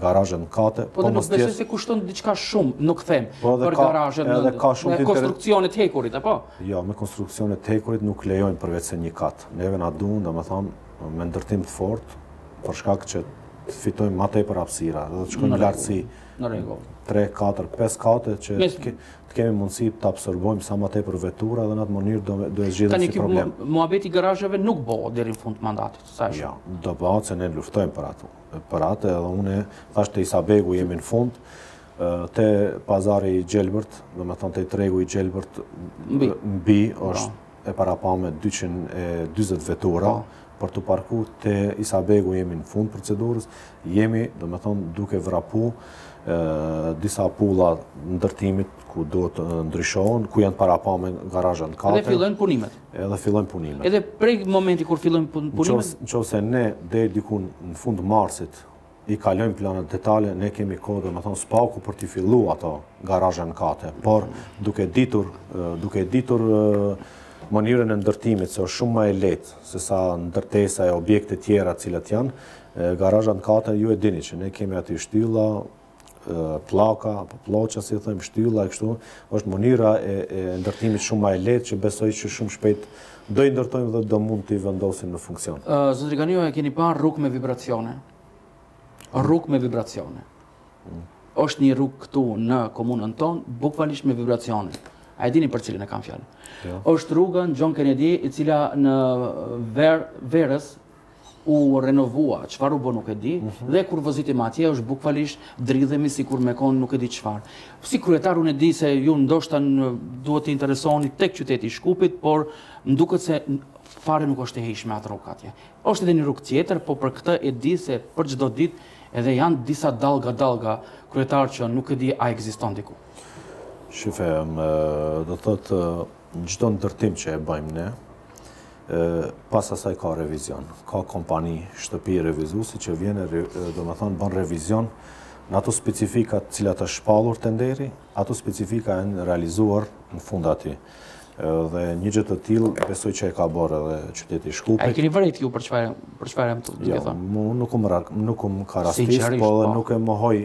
garazhet në kate. Po pra nuk besoj se kushton diçka shumë, nuk them, po për garazhet në me konstruksion të hekurit, apo? Jo, me konstruksion të hekurit nuk lejojnë përveç se një kat. Neve na duhen, domethënë, me ndërtim të fortë, për shkak që të fitojmë ma tepër hapësira, dhe të shkojmë lartësi. Në rregull. 3, 4, 5 kate që të kemi mundësi të absorbojmë sa ma tepër vetura dhe në atë mënyrë do e zgjidhim si problem. Tani, muabeti garazheve nuk bohet deri në fund mandatit, sa e shoh unë? Ja, jo, do bëhet se ne luftojmë për ato. për atë, edhe unë thashë te Isa Begu jemi në fund, te pazari i gjelbërt, domethënë te tregu i gjelbërt, mbi është po. e parapame 220 vetura, po. për te parku te Isa Begu jemi në fund procedurës, jemi, domethënë, duke vrapu disa pulla ndërtimit ku do të ndryshohen, ku janë parapa me garazha në kate. Dhe fillojnë punimet. Edhe fillojnë punimet. Edhe prej momenti kur fillojnë punimet? Në qoftë se ne deri dikun në fund marsit i kalojmë planet detale, ne kemi kohë, domethënë, së paku për t'i fillu ato garazha në kate, por duke ditur, duke ditur mënyrën e ndërtimit, se është shumë ma e lehtë, se sa ndërtesa e objekte tjera të cilat janë, garazha në kate, ju e dini që ne kemi aty shtylla, pllaka apo plloça si i thojmë shtylla e kështu është mënyra e, e ndërtimit shumë më e lehtë që besoj që shumë shpejt do i ndërtojmë dhe do mund t'i vendosim në funksion. Uh, Zotri Ganiu e keni parë rrugë me vibracione. Rrugë me vibracione. Mm. Është një rrugë këtu në komunën tonë, bukvalisht me vibracione. A e dini për cilën e kam fjalën? Jo. Është rruga John Kennedy, e cila në ver, verës u renovua, çfarë u bë nuk e di, dhe kur vozitim atje është bukvalisht, dridhemi sikur me qenë nuk e di çfarë. Si kryetar unë e di se ju ndoshta duhet të interesoheni tek qyteti i Shkupit, por më duket se fare nuk është e hijshme atë rrugë atje. Është edhe një rrugë tjetër, po për këtë e di se për çdo ditë edhe janë disa dallga dallga kryetar që nuk e di a ekziston diku. Shife, do të thotë çdo ndërtim që e bëjmë ne, pas asaj ka revizion. Ka kompani, shtëpi revizuese që vjen edhe domethonë bën revizion në ato specifika t'cilat është shpallur tenderi, ato specifika a janë realizuar në fund aty. Dhe një gjë të tillë besoj që e ka bërë edhe qyteti i Shkupit. A i keni vërejt ju për çfarë për çfarë jam tu ju thonë? Jo, nuk më nuk më ka rastis, po edhe po. nuk e mohoj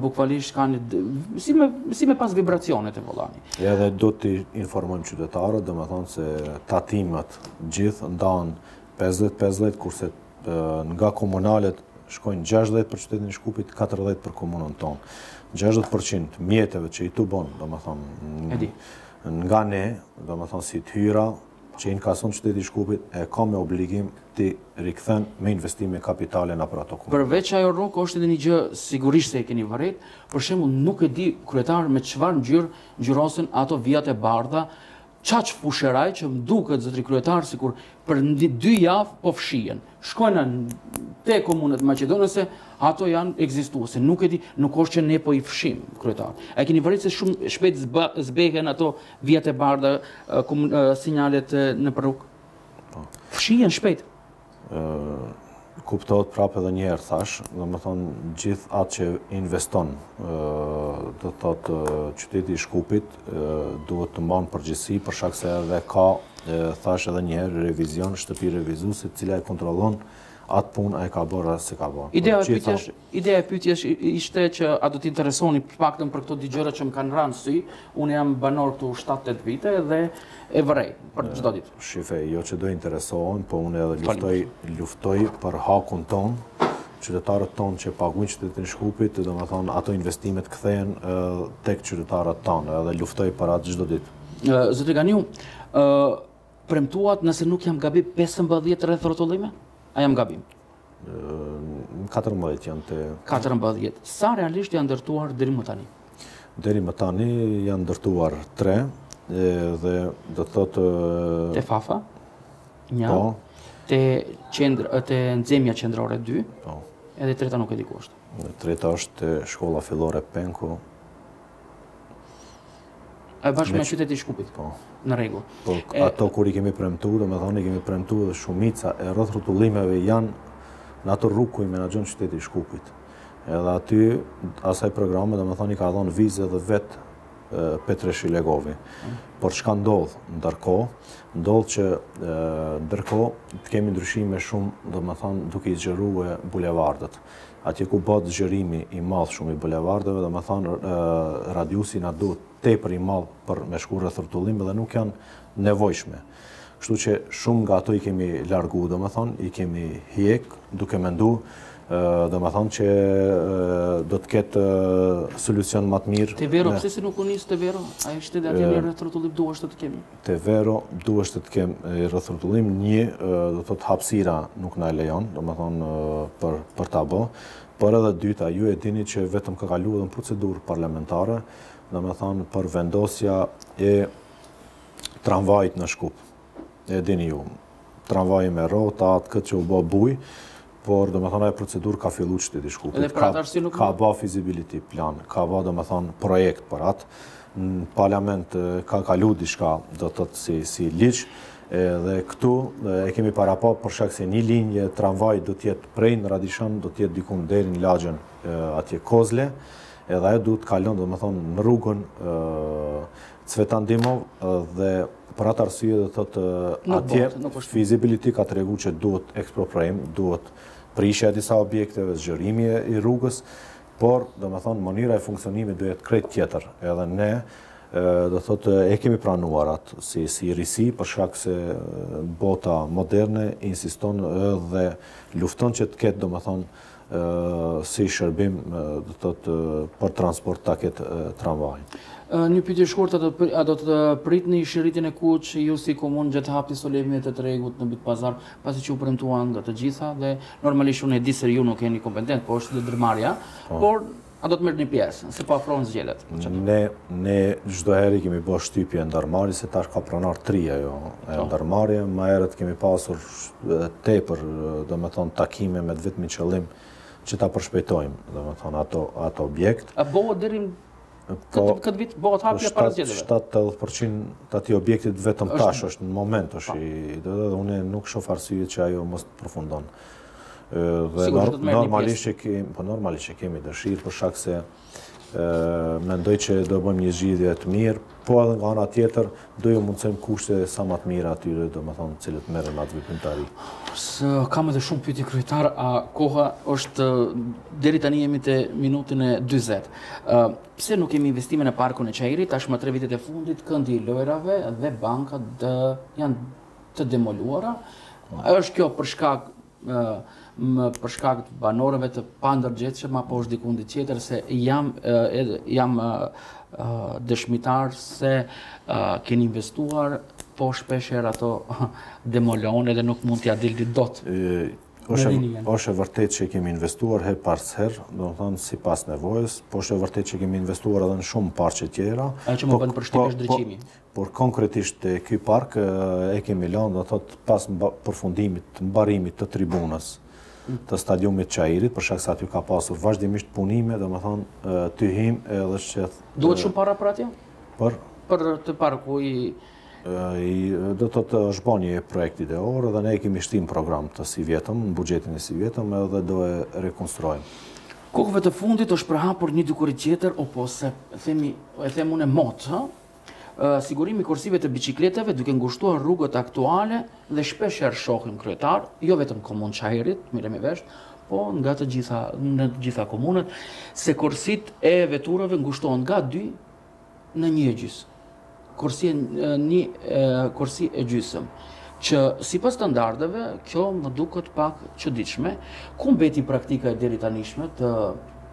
bukvalisht kanë si me si me pas vibracionet e volanit. Ja dhe do t'i informojmë qytetarët, domethënë se tatimet gjithë ndahen 50-50 kurse nga komunalet shkojnë 60 për qytetin e Shkupit, 40 për komunën tonë. 60% mjeteve që i tubon, domethonë, nga ne, domethonë si të hyra, që inkason qyteti i Shkupit e ka me obligim t'i rikthen me investime kapitale nëpër ato komuna. Përveç ajo rrugë është edhe një gjë sigurisht se e keni vërejt, për shembull nuk e di kryetar me çfarë ngjyrë ngjyrosen ato vijat e bardha kaq fusheraj që m'duket zotri kryetar sikur për dy javë po fshihen. Shkojmë te komunat maqedonase ato janë ekzistuese nuk e di nuk osht që ne po i fshim kryetar a e keni vërejt se shumë shpejt zbehen ato vijat e bardha sinjalet nëpër rrugë po. fshihen shpejt kuptohet prapë edhe një herë thash domethonë gjithë atë që investon do të thotë qyteti i Shkupit duhet të mbanë përgjegjësi, për shak se edhe ka, thash edhe njëherë, revizion, shtëpi revizuese, e cila e kontrollon atë punë a e ka bërë a s'e ka bërë. Ideja e pyetjes, ideja e pyetjes ishte që a do t'interesoheni të paktën për këto dy gjëra që më kanë rënë n'sy, unë jam banor këtu 7-8 vite dhe e vërej për çdo ditë. Shife, jo që do interesohem, po unë edhe luftoj, luftoj për hakun tonë, qytetarët tonë që paguajnë qytetin e Shkupit, domethënë ato investimet kthehen tek qytetarët tanë edhe luftoj për atë çdo ditë. Zoti Ganiu, ë premtuat nëse nuk jam gabim 15 rrethrrotullime? A jam gabim? Ë 14 janë të 14. Sa realisht janë ndërtuar deri më tani? Deri më tani janë ndërtuar 3 dhe do të thotë Te Fafa? Një. Po. Te qendr te nxemja qendrore 2. Po. Edhe treta nuk e di ku është. E treta është te shkolla fillore Penko. Ai bashkë me qytetin e Shkupit. Po. Në rregull. Po, ato kur i kemi premtuar, domethënë i kemi premtuar dhe shumica e rrethrrotullimeve janë në ato rrugë ku i menaxhon qyteti i Shkupit. Edhe aty asaj programe, domethënë i ka dhënë vizë edhe vet Petre Shilegovi. Por çka ndodh ndërkohë? Ndodh që ndërkohë të kemi ndryshime shumë, domethënë, duke i zgjerue bulevardet. Atje ku bëhet zgjerimi i madh shumë i bulevardeve, domethënë, radiusi na duhet tepër i madh për me shku rrethrrotullim dhe nuk janë nevojshme. Kështu që shumë nga ato i kemi largu, domethënë, i kemi hjek, duke mendu, domethënë që do të ketë solucion ma të mirë. Te Vero, pse si nuk u nis te Vero? A është edhe atje një rrethrrotullim duheshte të kemi? Te Vero, duheshte të kemi rrethrrotullim, një, do të thotë hapësira nuk na e lejon, domethënë, për ta bo, po edhe dyta, ju e dini që vetëm ka kalu edhe në procedurë parlamentare, domethënë, për vendosja e... tramvajit në Shkup. E dini ju, tramvaji me rrota, atë këtë që u bë bujë, por domethënë një procedurë ka fillu qyteti i Shkupit. Edhe për atë arsye nuk... Ka ba feasibility plan, ka ba domethënë projekt për atë, në parlament ka kalu diçka do të thotë si, si ligj, dhe këtu e kemi parapa për shkak se një linjë tramvaj do t'jetë prej në Radishan, do t'jetë dikun deri në lagjen atje Kozle, edhe ajo duhet të kalon, domethënë, në rrugën Cvetan Dimov dhe për atë arsye do thotë atje fizibiliti ka tregu që duhet ekspropriim, duhet prishja e disa objekteve, zgjerimi i rrugës, por domethënë mënyra e funksionimit do jetë krejt tjetër edhe ne do thotë e kemi pranuar atë si, si risi për shkak se bota moderne insiston dhe lufton që të ketë domethënë si shërbim do thotë për transport ta ketë tramvajin. Një pyetje e shkurtër, a do të pritni shiritin e kuq ju si komunë gjatë hapjes solemne të tregut në Bitpazar, pasi që u premtua nga të gjitha dhe normalisht unë e di se ju nuk jeni kompetent, po është ndërmarrja, por A do të merrni pjesë, se po afrohen zgjedhjet? Ne, ne çdo herë kemi bërë shtypje ndërmarrjes, se tash ka pronar të ri ajo, po, ndërmarrje, më herët kemi pasur tepër, domethënë takime me të vetmin qëllim që ta përshpejtojmë, domethënë ato ato objekt. A bëhet deri po, këtë vit bëhet hapja para zgjedhjeve? 70-80% të atij objektit vetëm tash është në moment është i, domethënë unë nuk shoh arsye që ajo mos të përfundon. Dhe normalisht që kemi, po normalisht që kemi dëshirë, për shkak se mendoj që do bëjmë një zgjidhje të mirë, po edhe nga ana tjetër, do ju mundësojmë kushte sa ma të mira atyre, domethënë, të cilët merren atë veprimtari. S'kam edhe shumë pyetje kryetar, a koha është, deri tani jemi te minutën e 20. Pse nuk kemi investime në parkun e Çairit, tashmë tre vitet e fundit, këndi i lojrave dhe bankat janë të demoluara. Është kjo për shkak më për shkak të banorëve të pandërgjegjshëm apo është diku tjetër se jam jam dëshmitar se keni investuar po shpeshherë ato demolohen edhe nuk mund t'ia dilni dot. Është e vërtetë që kemi investuar herë pas here, domethënë sipas nevojës, po është e vërtetë që kemi investuar edhe në shumë parqe tjera. Ajo që më bën përshtypje është po, po, ndriçimi. Por konkretisht te ky park e kemi lënë, do thotë pas përfundimit, mbarimit të tribunës të stadiumit të Çairit, për shkak se aty ka pasur vazhdimisht punime, domethënë ty him edhe që Duhet shumë para për atë? Për për të parku i do të të është bërë një projekt ideor dhe ne e kemi shti në programin e sivjetëm, në buxhetin e sivjetëm edhe do e rekonstruojmë. Kohëve të fundit është përhapur një dukuri tjetër, apo si themi, e them unë modë, ha? Sigurimi i korsive të biçikletave duke ngushtuar rrugët aktuale dhe shpeshherë shohim kryetar, jo vetëm komunën e Çairit, merremi vesh, po nga të gjitha në të gjitha komunat se korsitë e veturave ngushtohen nga 2 në 1 e gjysmë. Korsi e një korsi e gjysmë që sipas standardeve kjo më duket pak e çuditshme, ku mbeti praktika e deritanishme të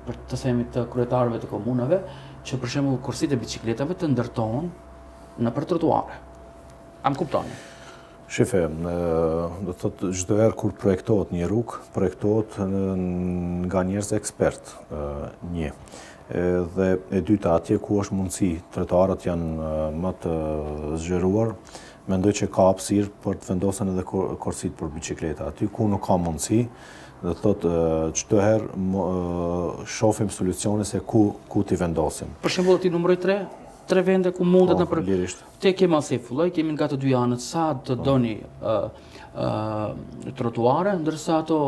për ta themi të kryetarëve të komunave, që për shembull korsitë e biçikletave të ndërtohen nëpër trotuare. A më kuptoni? Shifni, do të thotë çdo herë kur projektohet një rrugë, projektohet nga njerëz ekspertë, një. Dhe e dyta atje ku është mundësi, trotuaret janë më të zgjeruara, mendoj që ka hapësirë për të vendosur edhe korsitë për biçikleta. Aty ku nuk ka mundësi, Do të thotë çdo herë shofim solucione se ku ku t'i vendosim. Për shembull t'i numëroj tre tre vende ku mundet në po, për lirisht. Te Kemal Sejfulla, kemi nga të dy anët sa të po. doni ë ë trotuare, ndërsa ato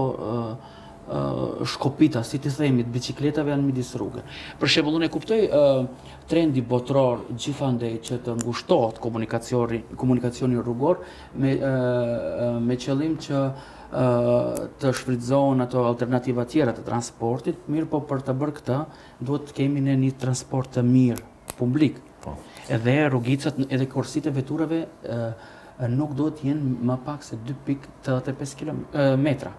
shkopinjtë, si t'i themi, të biçikletave janë midis rruge. Për shembull, unë e kuptoj trendi botëror gjithandej që të ngushtohet komunikacioni, komunikacioni rrugor me me qëllim që të shfrytëzohen ato alternativa tjera të transportit, mirëpo për të bërë këtë, duhet të kemi një transport të mirë, publik. Po. Edhe rrugicat, edhe korsitë e veturave nuk duhet të jenë më pak se 2.85 km. Metra.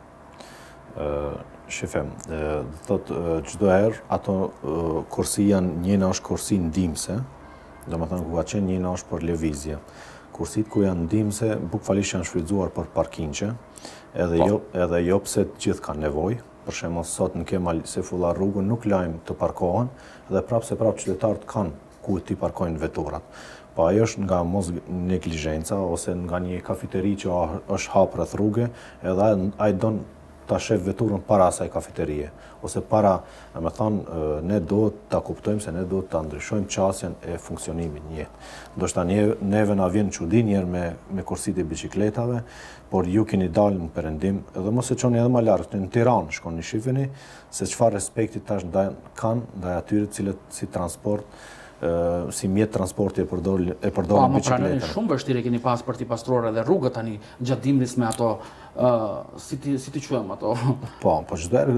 Shifni, do thot, çdo herë, ato korsi janë, njëra është korsi ndihmëse, Domethënë ku ka qenë njëra është për lëvizje. Korsitë ku janë ndihmëse, bukvalisht janë shfrytëzuar për parkingje, edhe po. jo edhe jo pse të gjithë kanë nevojë. Për shembull sot në Kemal Sejfulla rrugën nuk lajmë të parkohen dhe prapë se prapë qytetarët kanë ku t'i parkojnë veturat. Po ajo është nga mos neglizhenca ose nga një kafeteri që është hapë rreth rruge, edhe ai don ta shef veturën para asaj kafeterie, ose para, domethënë, ne do të kuptojmë se ne do të ndryshojmë qasjen e funksionimit. Ndoshta ne, neve na vjen çudi njëherë me, me korsitë e biçikletave, por ju keni dalë në perëndim, edhe mos e çoni edhe ma lart, në Tiranë shkoni shifeni, se çfarë respekti tash ndaj, kanë ndaj atyre të cilët si transport, si mjet transporti e përdor e përdorin biçikletën. Po, më pranoni shumë vështirë keni pas për t'i pastruar edhe rrugët tani. Gjatë dimrit me ato, si t'i si t'i quajmë ato? Po, po çdo herë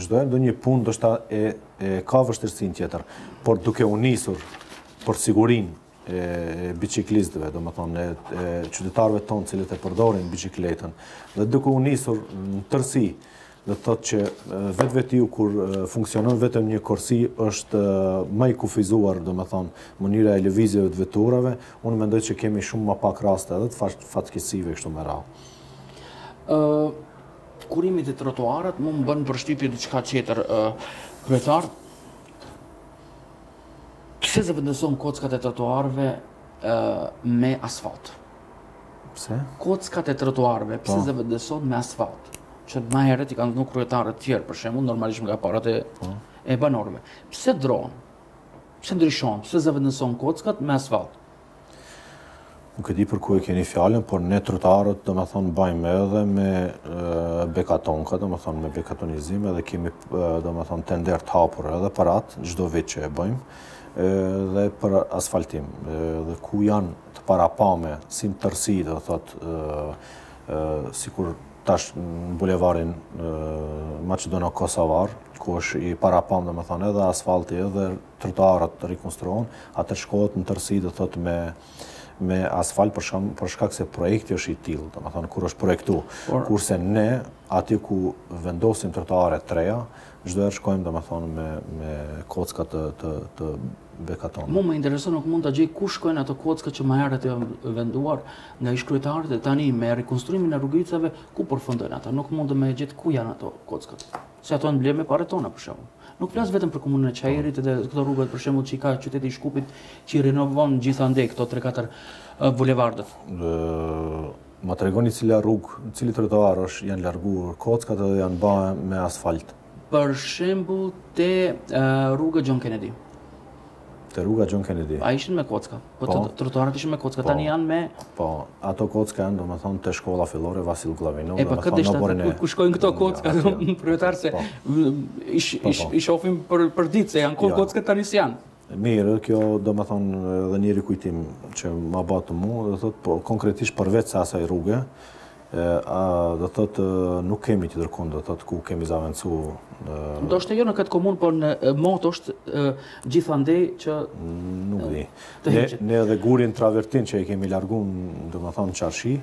çdo herë ndonjë punë ndoshta e ka vështirësinë tjetër, por duke u nisur për sigurinë e biçiklistëve, domethënë, e qytetarëve tonë të cilët e përdorin biçikletën, dhe duke u nisur në tërsi, Do të thotë që vetvetiu kur funksionon vetëm një korsi është më i kufizuar, domethënë, mënyra e lëvizjeve të veturave, unë mendoj që kemi shumë më pak raste edhe të fatkeqësive kështu me radhë. Ë kur jemi te trotuaret më bën përshtypje diçka tjetër kryetar. Pse zëvendëson kockat e trotuareve me asfalt? Pse? Kockat e trotuareve, pse po. zëvendësohet me asfalt? Që më herët i kanë dhënë kryetarët tjerë për shembull, normalisht nga parat e po. e banorëve. Pse ndërron? Pse ndryshon? Pse zëvendëson kockat me asfalt? Nuk e di për ku e keni fjalën, por ne trotuaret domethënë i bëjmë edhe me bekatonka, domethënë me bekatonizim edhe kemi domethënë tender të hapur edhe për atë çdo vit që e bëjmë dhe për asfaltim. Dhe ku janë të parapame, si në tërësi, do thotë, sikur tash në bulevarin Macedono-Kosovar, ku është i parapam domethënë edhe asfalti edhe trotuaret të rikonstruohen, aty shkohet në tërësi do thotë me me asfalt për shkak për shkak se projekti është i tillë, domethënë kur është projektu. Kurse ne aty ku vendosim trotuare të reja, Çdo herë shkojmë domethënë me me kocka të të të bekatona. Mu më intereson nuk mund ta gjej ku shkojnë ato kocka që ma herët janë venduar nga ish-kryetarët e tani me rikonstruimin e rrugicave ku përfundojnë ato. Nuk mund të gjej ku janë ato kockat. Se ato janë blerë me paret tona për shembull. Nuk flas vetëm për komunën e Çairit edhe këto rrugat për shembull që i ka qyteti i Shkupit që i rinovon gjithandej këto 3-4 bulevardët. Ma tregoni cila rrugë, cili trotuar është janë larguar kockat edhe janë ba me asfalt? Për shembull te rruga John Kennedy. Te rruga John Kennedy. A ishin me kocka? Po, po. trotuarat ishin me kocka, po. tani janë me Po, ato kocka janë domethënë te shkolla fillore Vasil Glavinov, e, po, domethënë n'oborrin e. Ku shkojnë këto kocka? Kryetar se i shohim po për ditë se janë kohë jo. kocka tani s'janë. Mirë, kjo domethënë edhe një rikujtim që ma batë mu, do të thotë, po, konkretisht përveç asaj rruge, a, do të thotë, nuk kemi tjetërkun, do të thotë, ku kemi zavendsu. Do shte jo në këtë komunë, por nëpër qytet gjithandej që... Nuk di. Ne, ne edhe gurin travertin që e kemi largu, domethënë, n'çarshi,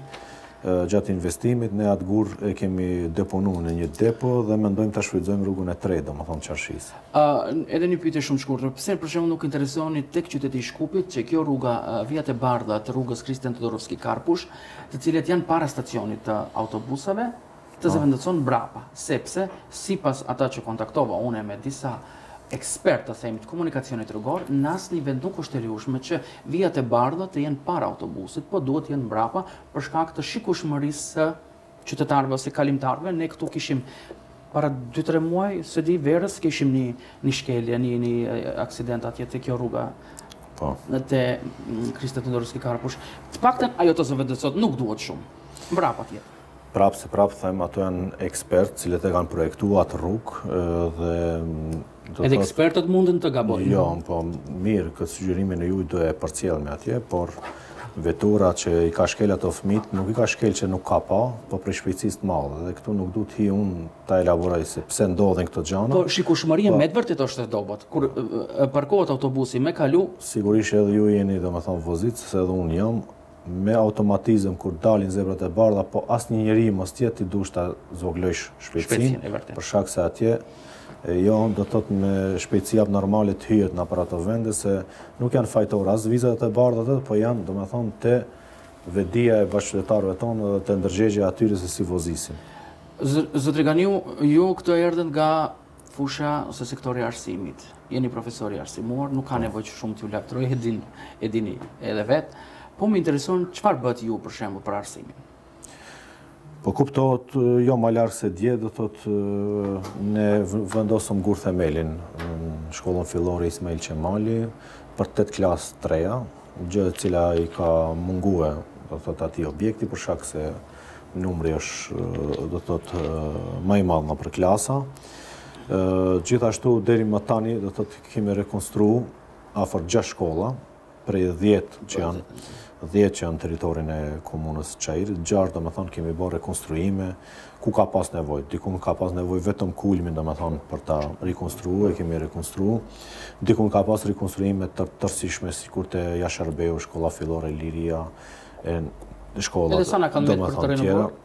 gjatë investimit, ne atë gur e kemi deponu në një depo dhe mendojmë ta shfrytëzojmë n'rrugën e tretë, domethënë, t'çarshisë. Edhe një pyetje shumë të shkurtër, pse për shembull nuk interesoheni tek qyteti i Shkupit që kjo rruga, vijat e bardha të rrugës Kristijan Todorovski Karpush, të cilat janë para stacionit të autobusave, të zëvendësohen mbrapa, sepse sipas ata që kontaktova unë me disa ekspertë të themi të komunikacionit rrugor, në asnjë vend nuk është e lejushme që vijat e bardha të jenë para autobusit, po duhet të jenë mbrapa për shkak të shikueshmërisë së qytetarëve ose kalimtarëve, ne këtu kishim para dy tre muaj, s'e di verës kishim një një shkelje, një një aksident atje te kjo rruga. Po. Në te mm, Kristijan Todorovski Karpush. Të paktën ajo të zëvendësohet nuk duhet shumë. Mbrapa atje. Prapë se prapë them, ato janë ekspertë të cilët e kanë projektu atë rrugë ë, dhe mm, Edhe ekspertët mundën të gabojnë. Jo, po mirë, këtë sugjerimin e juj do e përcjellim atje, por vetura që i ka shkel ato fëmijt, nuk i ka shkel që nuk ka pa, po prej shpejtësisë të madhe, dhe këtu nuk du të hi unë ta elaboroj se pse ndodhin këto gjana. Po shikushmëria po, me të vërtit është e dobot, kur parkohet autobusi me kalu... Sigurisht edhe ju jeni domethënë vozitës, edhe unë jam, me automatizëm kur dalin zebrat e bardha po asnjë njeri mos të jetë duhet ta zvogëlojsh shpejtësinë për shkak se atje jo do të thotë me shpejtësi abnormale të hyhet nëpër ato vende se nuk janë fajtor as vijat e bardha atë po janë domethënë te vetëdija e bashkëqytetarëve tonë dhe te ndërgjegjja e atyre se si vozisin. Zotri Ganiu, ju këtë erdhët nga Fusha ose sektori i arsimit, jeni profesor, i arsimuar, nuk ka nevojë që shumë t'ju elaboroj, e din, e dini edhe vet. Po më intereson çfarë bëtë ju për shembull për arsimin. Po kuptohet, jo më larg se dje, do thot, ne vendosëm gur themelin në shkollën fillore Ismail Qemali, për 8 klasa të reja, gjë e cila i ka mungue, do thot, atij objekti, për shkak se Numri është, do të thotë, më i madh nëpër klasa. Gjithashtu, deri më tani, do të thotë, kemi rekonstru afër 6 shkolla, prej 10 që janë, 10 që janë territorin e komunës Çairit, 6 do me thonë kemi bërë rekonstruime, ku ka pas nevoj, dikund ka pas nevoj vetëm kulmin do me thonë për ta rekonstru, e kemi rekonstru, dikund ka pas rekonstruime të tërësishme, sikur te Jashar Beu, shkolla fillore Liria, e në shkollat. Edhe sa na kanë mbetur për të renovuar.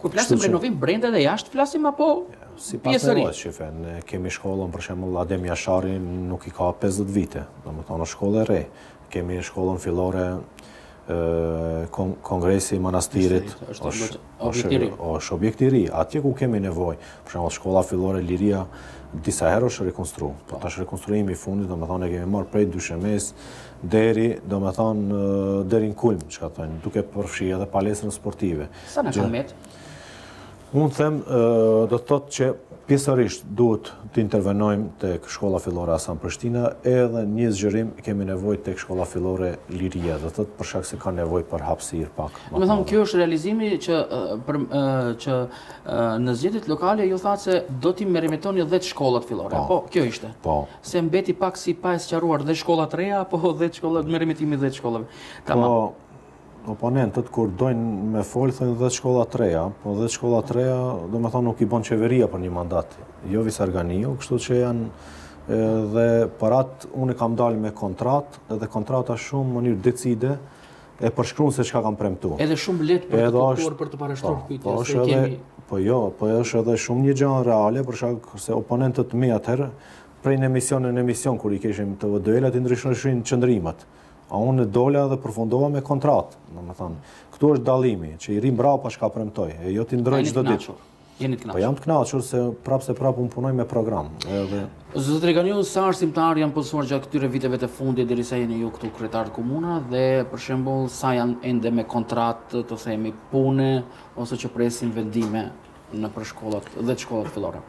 Kur flasim për renovim brenda dhe jashtë flasim apo sipas nevojës? Shife, ne kemi shkollën për shembull Adem Jashari nuk i ka 50 vite, domethënë shkollë e re, kemi shkollën fillore Kongresi i Manastirit, është Objekt i ri. Është objekt i ri. Atje ku kemi nevojë, për shembull shkolla fillore Liria disa herë është rekonstru. Po tash rekonstruimi i fundit, domethënë e kemi marrë prej dyshemes deri, domethënë deri në kulm, çka thonë, duke përfshi edhe palestrën sportive. Sa na kanë mbetë? Unë them, do të thotë që pjesërisht duhet të intervenojmë tek shkolla fillore Hasan Prishtina, edhe një zgjerim kemi nevojë tek shkolla fillore Liria, do të thotë për shkak se ka nevojë për hapësirë pak. Do me thonë, kjo është realizimi që, që në zgjedhjet lokale ju thatë se do t'i meremetoni 10 shkollat fillore. Po, po kjo ishte. Po. Se mbeti pak si pa e sqaruar 10 shkolla të reja, apo 10 shkollat, meremetimi i 10 shkollave. Po, oponentët kur dojnë me folë, thonë 10 shkolla të reja, po 10 shkolla të reja, do me thonë, nuk i bon qeveria për një mandat, jo Visar Ganiu, kështu që janë dhe për atë unë kam dalë me kontrat, edhe kontrata shumë mënyrë decide, e përshkruan se çka kam premtu. Edhe shumë lehtë për të kuptuar për të parashtruar pyetje po, se kemi Po jo, po është edhe shumë një gjë reale për shkak se oponentët e mi atëherë prej në emision në emision kur i kishim duelet i ndryshonin qëndrimet. A unë dola dhe përfundova me kontratë, domethënë. Këtu është dallimi që i rri mbrapa çka premtoj, e jo t'i ndrroj çdo ditë. Jeni të kënaqur? Po jam i kënaqur se prapë se prapë unë punoj me program. Edhe... Zotri Ganiu, sa arsimtarë janë punësuar gjatë këtyre viteve të fundit derisa jeni ju këtu kryetar komune dhe për shembull sa janë ende me kontratë të themi pune ose që presin vendime nëpër shkollat, dhjetë shkollat fillore?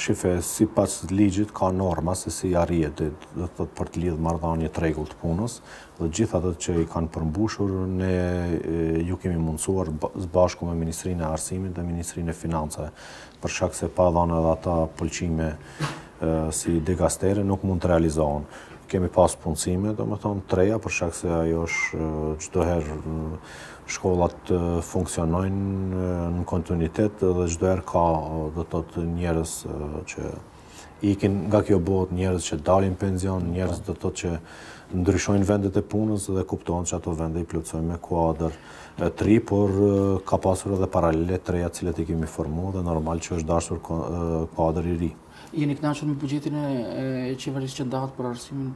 Shife, sipas ligjit ka norma se si arrihet për të lidhë marrëdhanie të rregullt të punës, Të gjithë ato që i kanë përmbushur, ne ju kemi mundësuar së bashku me Ministrinë e Arsimit dhe Ministrinë e Financave, për shkak se pa dhënë edhe ata pëlqime si dikastere, nuk mund të realizohen. Kemi pas punësime, domethonë, të reja, për shkak se ajo është çdoherë shkollat funksionojnë në kontinuitet dhe çdoherë ka, do të thotë, njerëz që Ikin nga kjo botë njerëz që dalin pension, njerëz do të thotë që ndryshojnë vendet e punës dhe kuptohet që ato vende i plotësojnë me kuadër të ri, por ka pasur edhe paralele të reja të cilat i kemi formu dhe normal që është dashur kuadër i ri. Jeni kënaqur me buxhetin e qeverisë që ndahet për arsimin?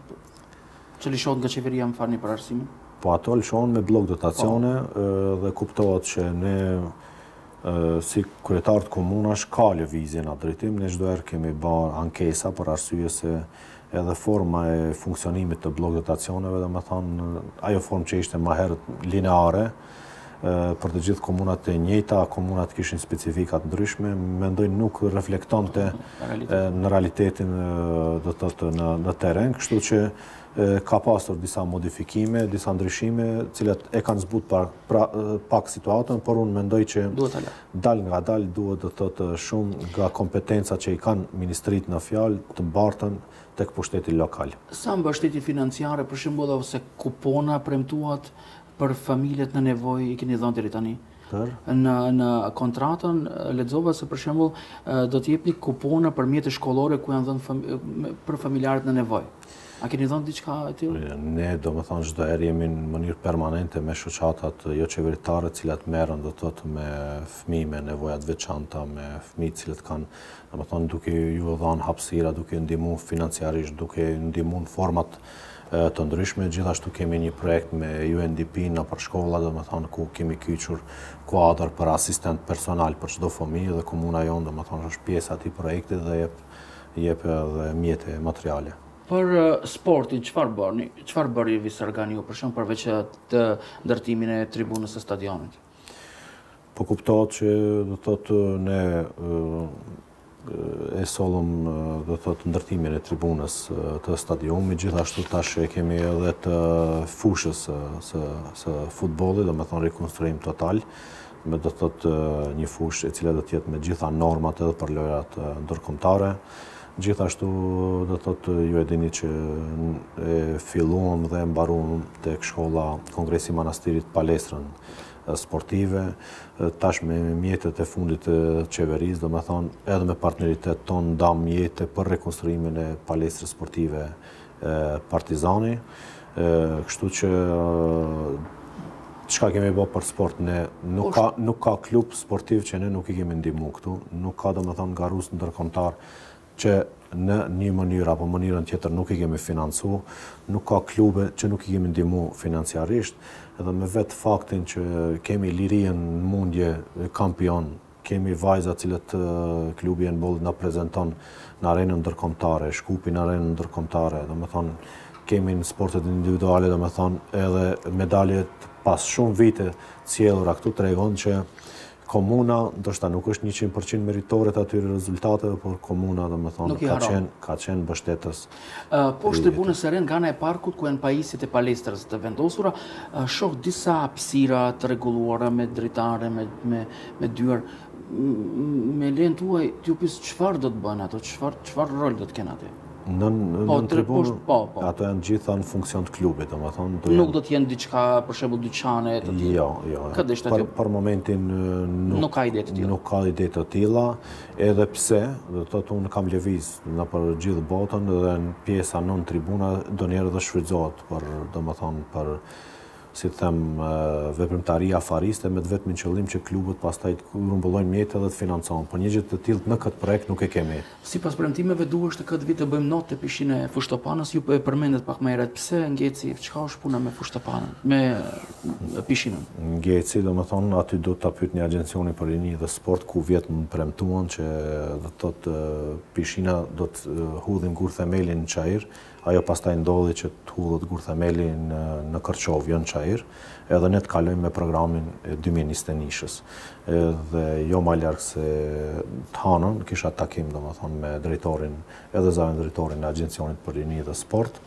Që lëshohet nga qeveria më falni për arsimin? Po ato lëshohen me bllok dotacione po. dhe kuptohet që ne si kryetarë të komunash ka lëvizje në drejtim, ne çdo herë kemi ba ankesa për arsye se edhe forma e funksionimit të bllok dotacioneve, domethanë, ajo formë që ishte ma herët lineare, për të gjithë komunat e njëjta, komunat kishin specifika të ndryshme, mendoj nuk reflektonte në realitetin do të thotë në teren, kështu që ka pasur disa modifikime, disa ndryshime, të cilat e kanë zbut pra, pak situatën, por unë mendoj që dalngadal duhet do të thotë shumë nga kompetenca që i kanë ministritë në fjalë të mbarten tek pushteti lokal. Sa mbështetje financiare, për shembull, ose kupona premtuat për familjet në nevojë i keni dhënë deri tani? Për? Në, në kontratën lexova se për shembull do të jepni kupona për mjete shkollore ku janë dhënë për familjarët në nevojë. A keni dhënë diçka e tillë? Jo, ne domethonë çdo herë jemi në mënyrë permanente me shoqatat joqeveritare të cilat merren do të thotë me fëmijë me nevoja të veçanta, me fëmijë të cilët kanë, domethonë duke ju dhënë hapësira, duke ndihmuar financiarisht, duke ndihmuar forma të ndryshme. Gjithashtu kemi një projekt me UNDP-në nëpër shkolla, domethënë ku kemi kyçur kuadër për asistent personal për çdo fëmijë dhe komuna jonë domethënë është pjesë e atij projekti dhe jep jep edhe mjete materiale. Për sportin çfarë bëni? Çfarë bëri Visar Ganiu për shembull përveç të ndërtimin e tribunës së stadionit? Po kuptohet që do të thotë ne e sollëm do të thotë ndërtimin e tribunës të stadiumit, gjithashtu tash e kemi edhe të fushës së së futbollit, domethënë rekonstruim total me do të thotë një fushë e cila do të jetë me gjitha normat edhe për lojërat ndërkombëtare. Gjithashtu, do të thotë, ju e dini që e filluam dhe e mbaruam tek shkolla Kongresi i Manastirit palestrën sportive, tash me mjetet e fundit të qeverisë, domethonë, edhe me partneritet tonë, ndam mjete për rekonstruimin e palestrës sportive Partizani, kështu që çka kemi bo për sport, ne nuk ka, nuk ka klub sportiv që ne nuk i kemi ndimu këtu, nuk ka domethonë garues ndërkomtar që në një mënyrë apo mënyrën tjetër nuk i kemi financu, nuk ka klube që nuk i kemi ndimu financiarisht, edhe me vetë faktin që kemi Lirinë në mundje kampion Kemi vajzat cilat klubi i hendbollit na prezenton në arenën ndërkombëtare, Shkupi në arenën ndërkombëtare, domethënë kemi në sportet individuale, domethënë edhe medaljet pas shumë vite të sjellura këtu tregon që komuna ndoshta nuk është 100% meritore të atyre rezultateve, por komuna domethënë ka qenë ka qenë mbështetës Poshtë tribunës së re nga ana e parkut ku janë pajisjet e palestrës të vendosura, shoh disa hapësira të rregulluara me dritare, me me me dyer. Me lejen tuaj, t'ju pyes çfarë do të bëhen ato, çfarë çfarë rol do të kenë aty? Në në po, tribunë, po, po. ato janë gjitha në funksion të klubit, domethënë do Nuk do të jenë diçka, për shembull dyqane të tilla. Jo, jo. Për, për momentin nuk nuk ka ide të tilla. Nuk ka ide të tilla. Edhe pse, do të thotë, unë kam lëviz nëpër gjithë botën dhe pjesa nën tribuna ndonjëherë edhe shfrytëzohet për, domethënë, për si të them, veprimtari afariste me të vetmin qëllim që klubet pastaj të grumbullojnë mjete dhe të financohen, por një gjë të tillë në këtë projekt nuk e kemi. Sipas premtimeve duheshte këtë vit të bëjmë not te pishina e Fushë Topanës, ju e përmendët pak më herët, pse ngeci, çka është puna me Fushë Topanën, me pishinën. Ngeci, domethënë aty duhet ta pyetni Agjencionin për Rini dhe Sport ku vjet më premtuan që do të thotë pishina do të hudhim gurthemelin në Çair, ajo pastaj ndodhi që të hudhet gurthemeli në në Kërçovë, jo në Çair, edhe ne të kalojmë me programin e 2021 nishës. Dhe jo më larg se të hanën kisha takim domethënë me drejtorin edhe zëvendësdrejtorin e Agjencionit për Rini dhe Sport,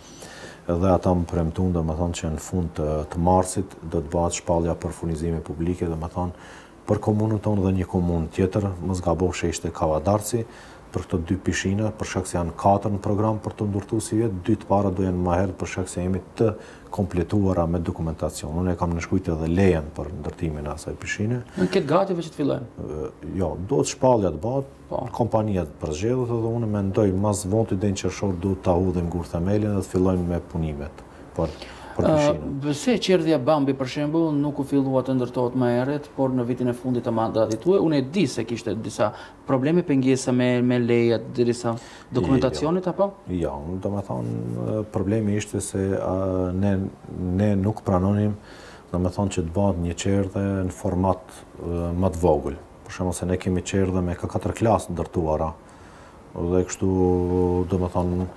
Dhe ata më premtuan domethënë që në fund të të marsit do të bëhet shpallja për furnizime publike, domethënë për komunën tonë dhe një komunë tjetër, mos gaboj se ishte Kavadarci, për këto dy pishina, për shkak se janë katër në program për të ndërtuar sivjet, dy të para do jenë më herët për shkak se jemi të kompletuara me dokumentacion. Unë e kam nënshkruajtur edhe lejen për ndërtimin e asaj pishine. Jemi gati veç të fillojmë. Jo, duhet shpallja të bëhet, Po. Kompania të përzgjedhet edhe unë mendoj më së voni deri në qershor duhet ta hudhim gurthemelin dhe të fillojmë me punimet për për pishinën. Pse çerdhja Bambi për shembull nuk u fillua të ndërtohet më herët, por në vitin e fundit të mandatit tuaj? Unë e di se kishte disa probleme, pengesa me me lejet deri sa dokumentacionit apo? Jo, domethënë problemi ishte se ne ne nuk pranonim domethënë që të bëhet një çerdhe në format më të vogël. Për shembull se ne kemi çerdhe me katër klasë të ndërtuara dhe kështu domethënë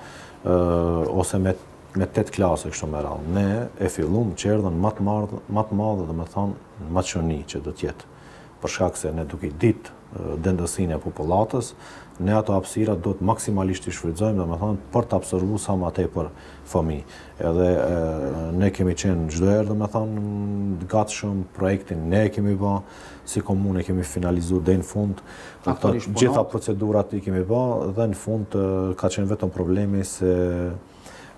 ose me me tetë klasë e kështu me radhë. Ne e fillum çerdhen më të madhe, më të madhe domethënë më çoni që do të jetë. Për shkak se ne duke ditë dendësinë e popullatës, ne ato hapësira do të maksimalisht t'i shfrytëzojmë, domethënë për të absorbuar sa më tepër fëmijë. Edhe e, ne kemi qenë çdo herë, domethënë të gatshëm projektin ne e kemi bë, si komunë e kemi finalizu deri në fund, gjitha procedurat i kemi ba, dhe në fund ka qenë vetëm problemi se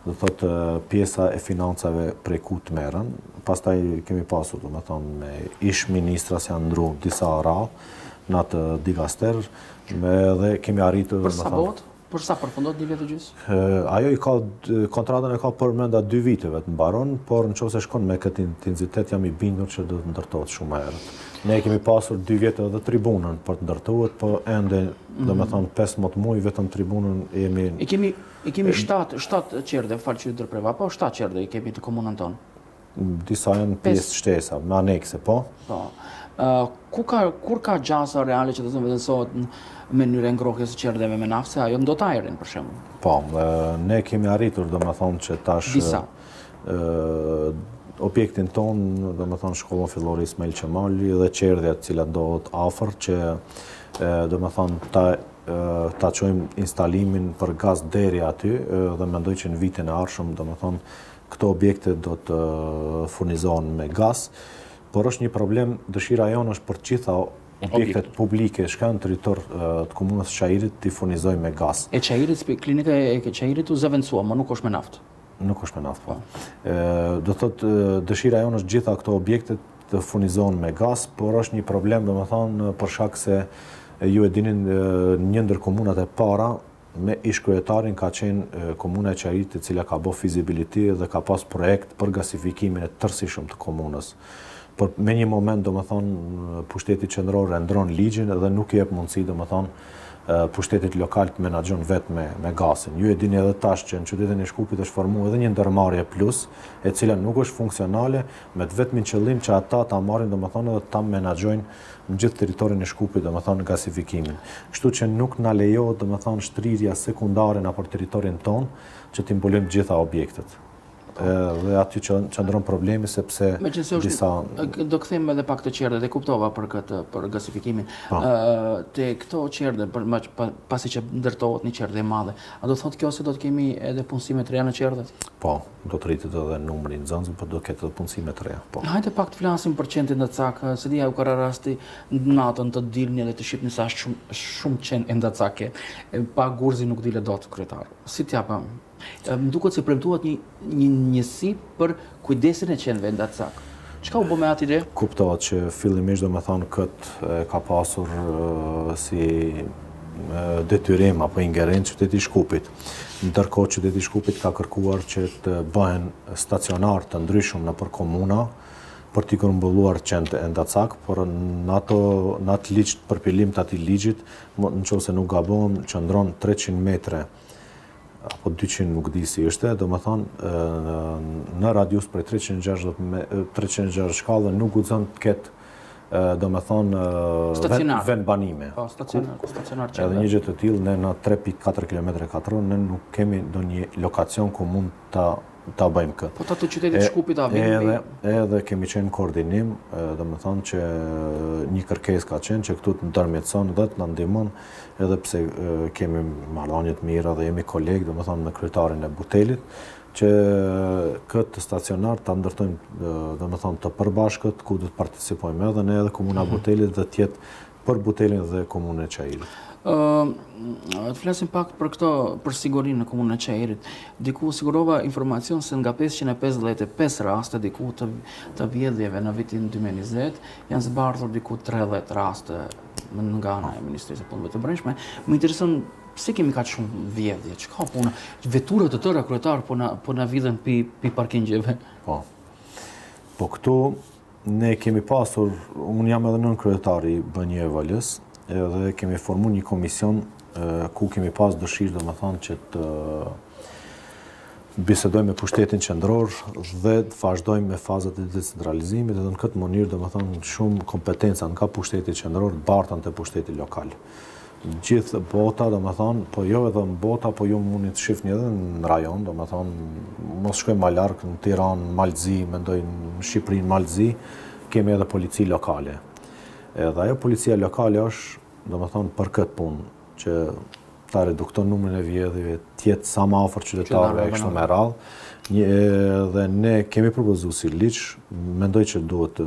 do thotë pjesa e financave prej ku të merren, pastaj kemi pasur domethënë me ish-ministra se janë ndrru disa radhë në atë dikaster, me dhe kemi arritur domethënë... Për sa kohë? Për sa përfundon një vjet e gjysë? Ajo i ka, kontratën e ka përbrenda dy viteve të mbaron, por në qoftë se shkon me këtë intensitet jam i bindur që do të ndërtohet shumë herët. Ne kemi pasur dy vjet edhe tribunën për të ndërtohet, po ende, mhm. domethënë, për 5 muj, vetëm tribunën jemi... E kemi, e kemi 7, 7 çerdhe, më falni që ju ndërpreva, po 7 çerdhe i kemi në komunën tonë. Disa janë pjesë shtesa, me anekse, po? Po. Kur ka gjasa reale që të zëvendësohet mënyra e ngrohjes së çerdheve me naftë, se ajo ndot ajrin, për shembull? Po, ne kemi arritur, domethënë, që tash... Disa. Objektin tonë, domethënë, shkollën fillore Ismail Qemali dhe çerdhja e cila ndodhet afër, që domethënë, ta ta çojmë instalimin për gaz deri aty dhe mendoj që në vitin e ardhshëm, domethënë, Këto objekte do të furnizohen me gaz, por është një problem, dëshira jonë është për të gjitha objektet publike, çka në territor të komunës së Çairit, të furnizohen me gaz. E Çairit, klinika e Çairit u zëvendësua, më nuk është me naftë? Nuk është me naftë, po. po. Do thotë, dëshira jonë është gjitha këto objektet të furnizohen me gaz, por është një problem, domethënë, për shkak se ju e dini një ndër komunat e para, Me ish-kryetarin ka qenë Komuna e Çairit e cila ka bo fizibiliti dhe ka pas projekt për gazifikimin e tërësishëm të komunës. Por me një moment domethënë pushteti qendror e ndrron ligjin dhe nuk i jep mundësi domethënë pushtetit lokal të menaxhon vetë me me gazin. Ju e dini edhe tash që në qytetin e Shkupit është formu edhe një ndërmarrje plus e cila nuk është funksionale me të vetmin qëllim që ata ta marrin domethënë edhe ta menaxhojnë në gjithë territorin e Shkupit, domethënë gazifikimin. Kështu që nuk na lejohet domethënë shtrirja sekundare nëpër territorin tonë që t'i mbulojmë të gjitha objektet. Dhe aty që qëndron problemi sepse disa do kthehemi edhe pak te çerdhet e kuptova për këtë për gazifikimin. Po. Te këto çerdhe pasi që ndërtohet një çerdhe e madhe, a do thotë kjo se do të kemi edhe punësime të reja në çerdhe? Po. Do të rritet edhe numri i nxënësve, por do të ketë edhe punësime të reja, po. Hajde pak të flasim për qentë endacakë, se di ju ka ra rasti natën të dilni dhe të shihni sa është shumë shumë qenë endacakë. Pa gurzi nuk dilet dot kryetar. Si t'ia bëjmë? Më duket se premtuat një një njësi për kujdesin e qenëve endacakë. Çka u bë me atë ide? Kuptohet që fillimisht domethënë kët ka pasur si detyrim apo ingerencë qyteti i Shkupit. Ndërkohë qyteti i Shkupit ka kërkuar që të bëhen stacionar të ndryshëm nëpër komuna për t'i grumbulluar qentë endacakë, por në ato në atë ligj, te përpilim të atij ligjit, nëse nuk gabohem, qëndron treqind metre apo dyqind nuk di si ishte, domethënë në radius prej treqind e gjashtëdhjetë treqind e gjashtëdhjetë shkallëve nuk guxon të ketë domethënë vendbanime. Po, stacionar, ku stacionar qendra. Edhe një gjë të tillë ne në 3.4 kilometra katror ne nuk kemi ndonjë lokacion ku mund ta bëjmë këtë. Po të qytetit të Shkupit a vini? Edhe edhe kemi qenë koordinim, domethënë që një kërkesë ka qenë që këtu të ndërmjetëson dhe të na ndihmon edhe pse kemi marrëdhënie të mira dhe jemi kolegë, domethënë me kryetarin e Butelit, që këtë stacionar ta ndërtojmë domethënë të përbashkët, ku do të participojmë edhe ne edhe komuna mhm. Butelit dhe të jetë për Butelin dhe Komunën e Çairit. Të flasim pak për këto për sigurinë në Komunën e Çairit. Diku sigurova informacion se nga 555 raste diku të vjedhjeve në vitin 2020, janë zbardhur diku 30 raste nga ana e Ministrisë së Punëve të Brendshme. Më intereson Pse kemi kaq shumë vjedhje? Çka puna? Vetura të tëra kryetar po na po na vidhen prej prej parkingjeve. Po. Po këtu ne kemi pasur, unë jam edhe nënkryetari i BNJVL-së, edhe kemi formuar një komision ku kemi pas dëshirë domethënë që të bisedojmë me pushtetin qendror dhe të vazhdojmë me fazat e decentralizimit dhe në këtë mënyrë domethënë shumë kompetenca nga pushteti qendror barten te pushteti lokal. gjithë bota, domethënë, po jo veç në botë, po ju mundni të shifni edhe në rajon, domethënë, mos shkoj ma larg në Tiranë, në Mal të Zi, mendoj në Shqipëri, në Mal të Zi, kemi edhe polici lokale. Edhe ajo policia lokale është, domethënë, për këtë punë, që ta redukton numrin e vjedhjeve, të jetë sa ma afër qytetarëve e kështu me radhë, dhe ne kemi propozu si ligj, mendoj që duhet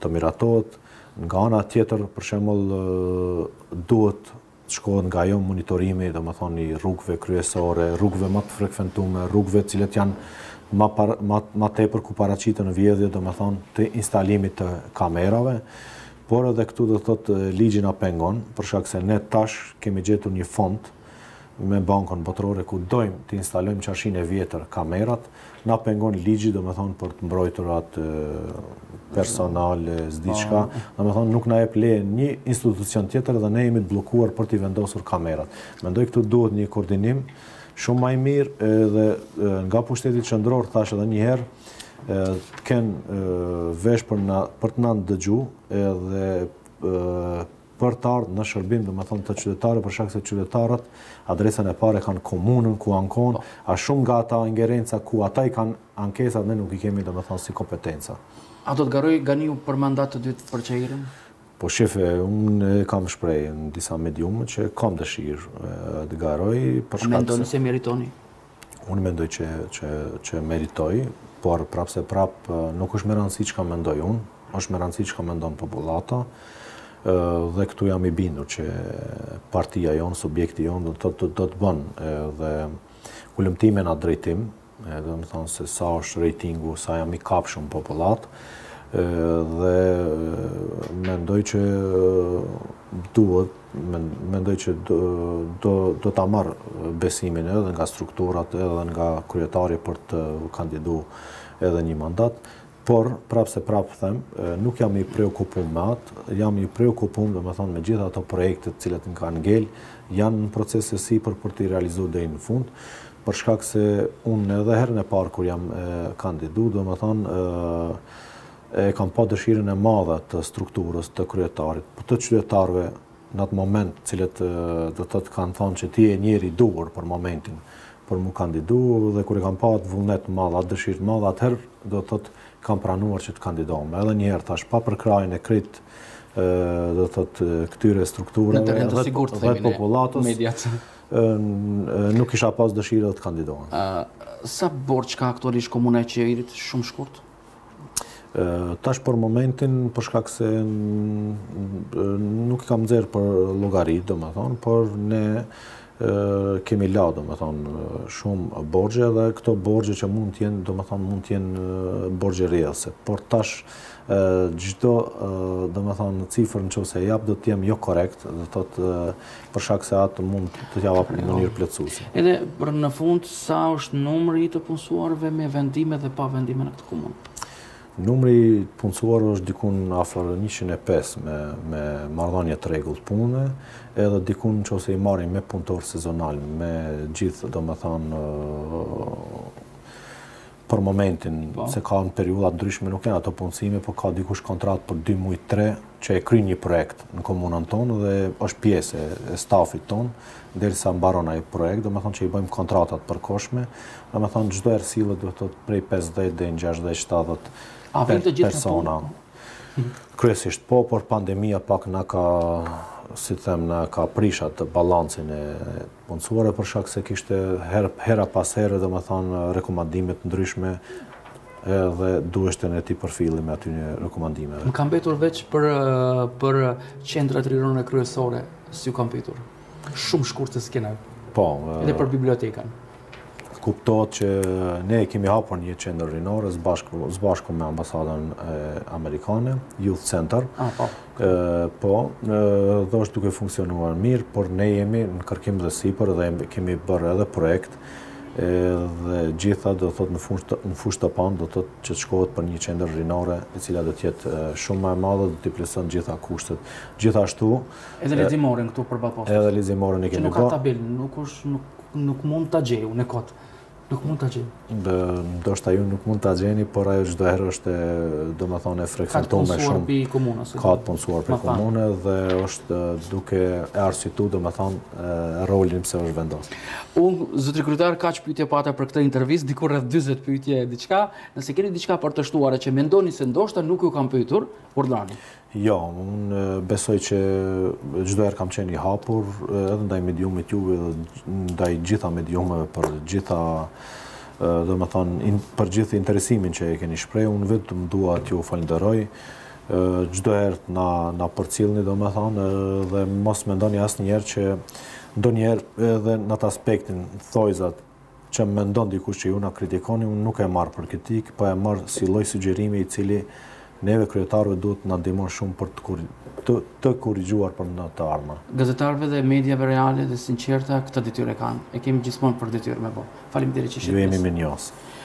të miratohet, Nga ana tjetër, për shembull, duhet të shkohet nga ajo monitorimi, domethënë, i rrugëve kryesore, rrugëve më të frekventume, rrugëve të cilat janë ma, par, ma, ma tepër ku paraqiten vjedhje, domethënë, të instalimit të kamerave, por edhe këtu do thotë, ligji na pengon, për shkak se ne tash kemi gjetur një fond, me Bankën Botërore ku dojmë të instalojmë në çarshinë e vjetër kamerat, na pengon ligji domethënë për të mbrojtur të dhënat personale, s'di çka, po. domethënë nuk na jep leje një institucion tjetër dhe ne jemi të bllokuar për të vendosur kamerat. Mendoj këtu duhet një koordinim shumë më i mirë dhe nga pushteti qendror thashë edhe një herë të kenë vesh për na për të na ndëgju edhe për të ardhur në shërbim domethënë të qytetarëve për shkak se qytetarët adresën e parë e kanë komunën ku ankohen, a shumë nga ata ingerenca ku ata i kanë ankesat ne nuk i kemi domethënë si kompetenca. A do të garojë Ganiu për mandat të dytë për Çairin? Po shef, unë kam shprehë në disa mediume që kam dëshirë të garoj për shkak se Mendoni se meritoni? Unë mendoj që, që, që meritoj, por prapë se prapë nuk është me rëndësi çka mendoj unë, është me rëndësi çka mendon popullata, dhe këtu jam i bindur që partia jonë, subjekti jonë, do të, do të bënë dhe hulumtime në drejtim, domethënë se sa është rejtingu, sa jam i kapshëm në popullatë, dhe mendoj që duhet Mendoj që do ta marr besimin edhe nga strukturat, edhe nga kryetari për të kandidu edhe një mandat, por prapë se prapë them, nuk jam i preokupum me atë, jam i preokupum domethënë me gjitha ato projekte të cilët na kanë ngel, janë në proces e sipër për t'i realizu deri në fund, për shkak se unë edhe herën e parë kur jam kandidu, domethënë, E kam pa dëshirën e madhe të strukturës, të kryetarit, po të qytetarëve në atë moment, të cilët do të thotë kanë thënë që ti je njeriu i duhur për momentin, për m'u kandidu dhe kur e kam pa atë vullnet të madh, atë dëshirë të madhe, atëherë do të thotë kam pranuar që të kandidohem. Edhe një herë thashë, pa përkrahjen e krejt do të thotë këtyre strukturave dhe, dhe, sigurt, dhe popullatës, mediat. nuk isha pas dëshirë të kandidohem. Sa borxh ka aktualisht komuna e Çairit, shumë shkurt? Tash për momentin, për shkak se nuk i kam nxjerr për llogari, domethënë, por ne kemi la, domethënë, shumë borxhe dhe këto borxhe që mund t'jenë, domethënë, mund t'jenë borxhe rrjedhëse. Por tash, çdo, domethënë, cifër në qoftë se e jap, do t'jem jo korekt, do të thotë, për shkak se atë mund të t'jua jap në mënyrë plotësuese. Edhe për në fund, sa është numri i të punësuarve me vendime dhe pa vendime në këtë komunë? Numri i të punësuarve është dikun afër 105 me, me marrëdhënie të rregullt pune, edhe dikun qoftë se i marrim me punëtorë sezonalë, me gjithë, domethënë, për momentin, po. se ka në periudha të ndryshme, nuk janë ato punësime, po ka dikush kontratë për 2 muaj 3, që e kry një projekt në komunën tonë dhe është pjesë e stafit tonë, deri sa mbaron ai projekt, domethënë që i bëjmë kontratat e përkohshme, domethënë çdo herë sillet diku prej 50 deri 60-70 persona. Kryesisht po, por pandemia pak na ka, si të them, na ka prish atë balancin e Punësuar për shkak se kishte herë hera pas herë rekomandime të ndryshme edhe duheshte ne t'i përfillemi atyre rekomandimeve. Më ka mbetur veç për, për qendrat rinore kryesore, s'ju kam pytur. Shumë shkurt nëse keni. Po. Edhe për bibliotekën. Kuptohet që ne kemi hapur një qendër rinore së bashku, së bashku me ambasadën e, amerikane, Youth Center. A, po. Po, dhe është duke funksionuar mirë, por ne jemi në kërkim dhe sipër dhe kemi bërë edhe projekt dhe gjitha do të thotë në fushë të parë do të thotë që të shkohet për një qendër rinore e cila do të jetë shumë më e madhe dhe do t'i plotëson gjitha kushtet. Gjithashtu edhe leximoren këtu përballë postës. Edhe leximoren e kemi bërë. Që nuk ka tabelë, nuk është nuk nuk mund ta gjej unë dot. Nuk mund ta gjeni. Dhe ndoshta ju nuk mund ta gjeni, por ajo çdo herë është domethënë frekuentu më shumë. Ka të punësuar prej komune. dhe është duke e arsyetu domethënë rolin pse është vendosë. Unë, zotri kryetar, kaq pytje pata për këtë intervistë, diku rreth 20 pytje e diçka, nëse keni diçka për të shtuar e që mendoni se ndoshta nuk ju kam pytur, urdhëroni. Jo, unë besoj që çdo herë kam qenë i hapur edhe ndaj mediumit tuaj dhe ndaj gjitha mediumeve për gjitha domethënë për gjithë interesimin që e keni shpreh, unë vetëm dua t'ju falenderoj çdo herë të na përcillni domethënë dhe mos mendoni asnjëherë që ndonjëherë edhe në atë aspektin thojzat që mendon dikush që ju na kritikoni unë nuk e marr për kritikë po e marr si lloj sugjerimi i cili neve kryetarëve duhet të na ndihmon shumë për të korrigjuar për në të ardhmen. Gazetarëve dhe mediave reale dhe sinqerta këtë detyrë e kanë, e kemi gjithmonë për detyrë me bo. Faleminderit që ishit pjesë. Ju jemi mirënjohës.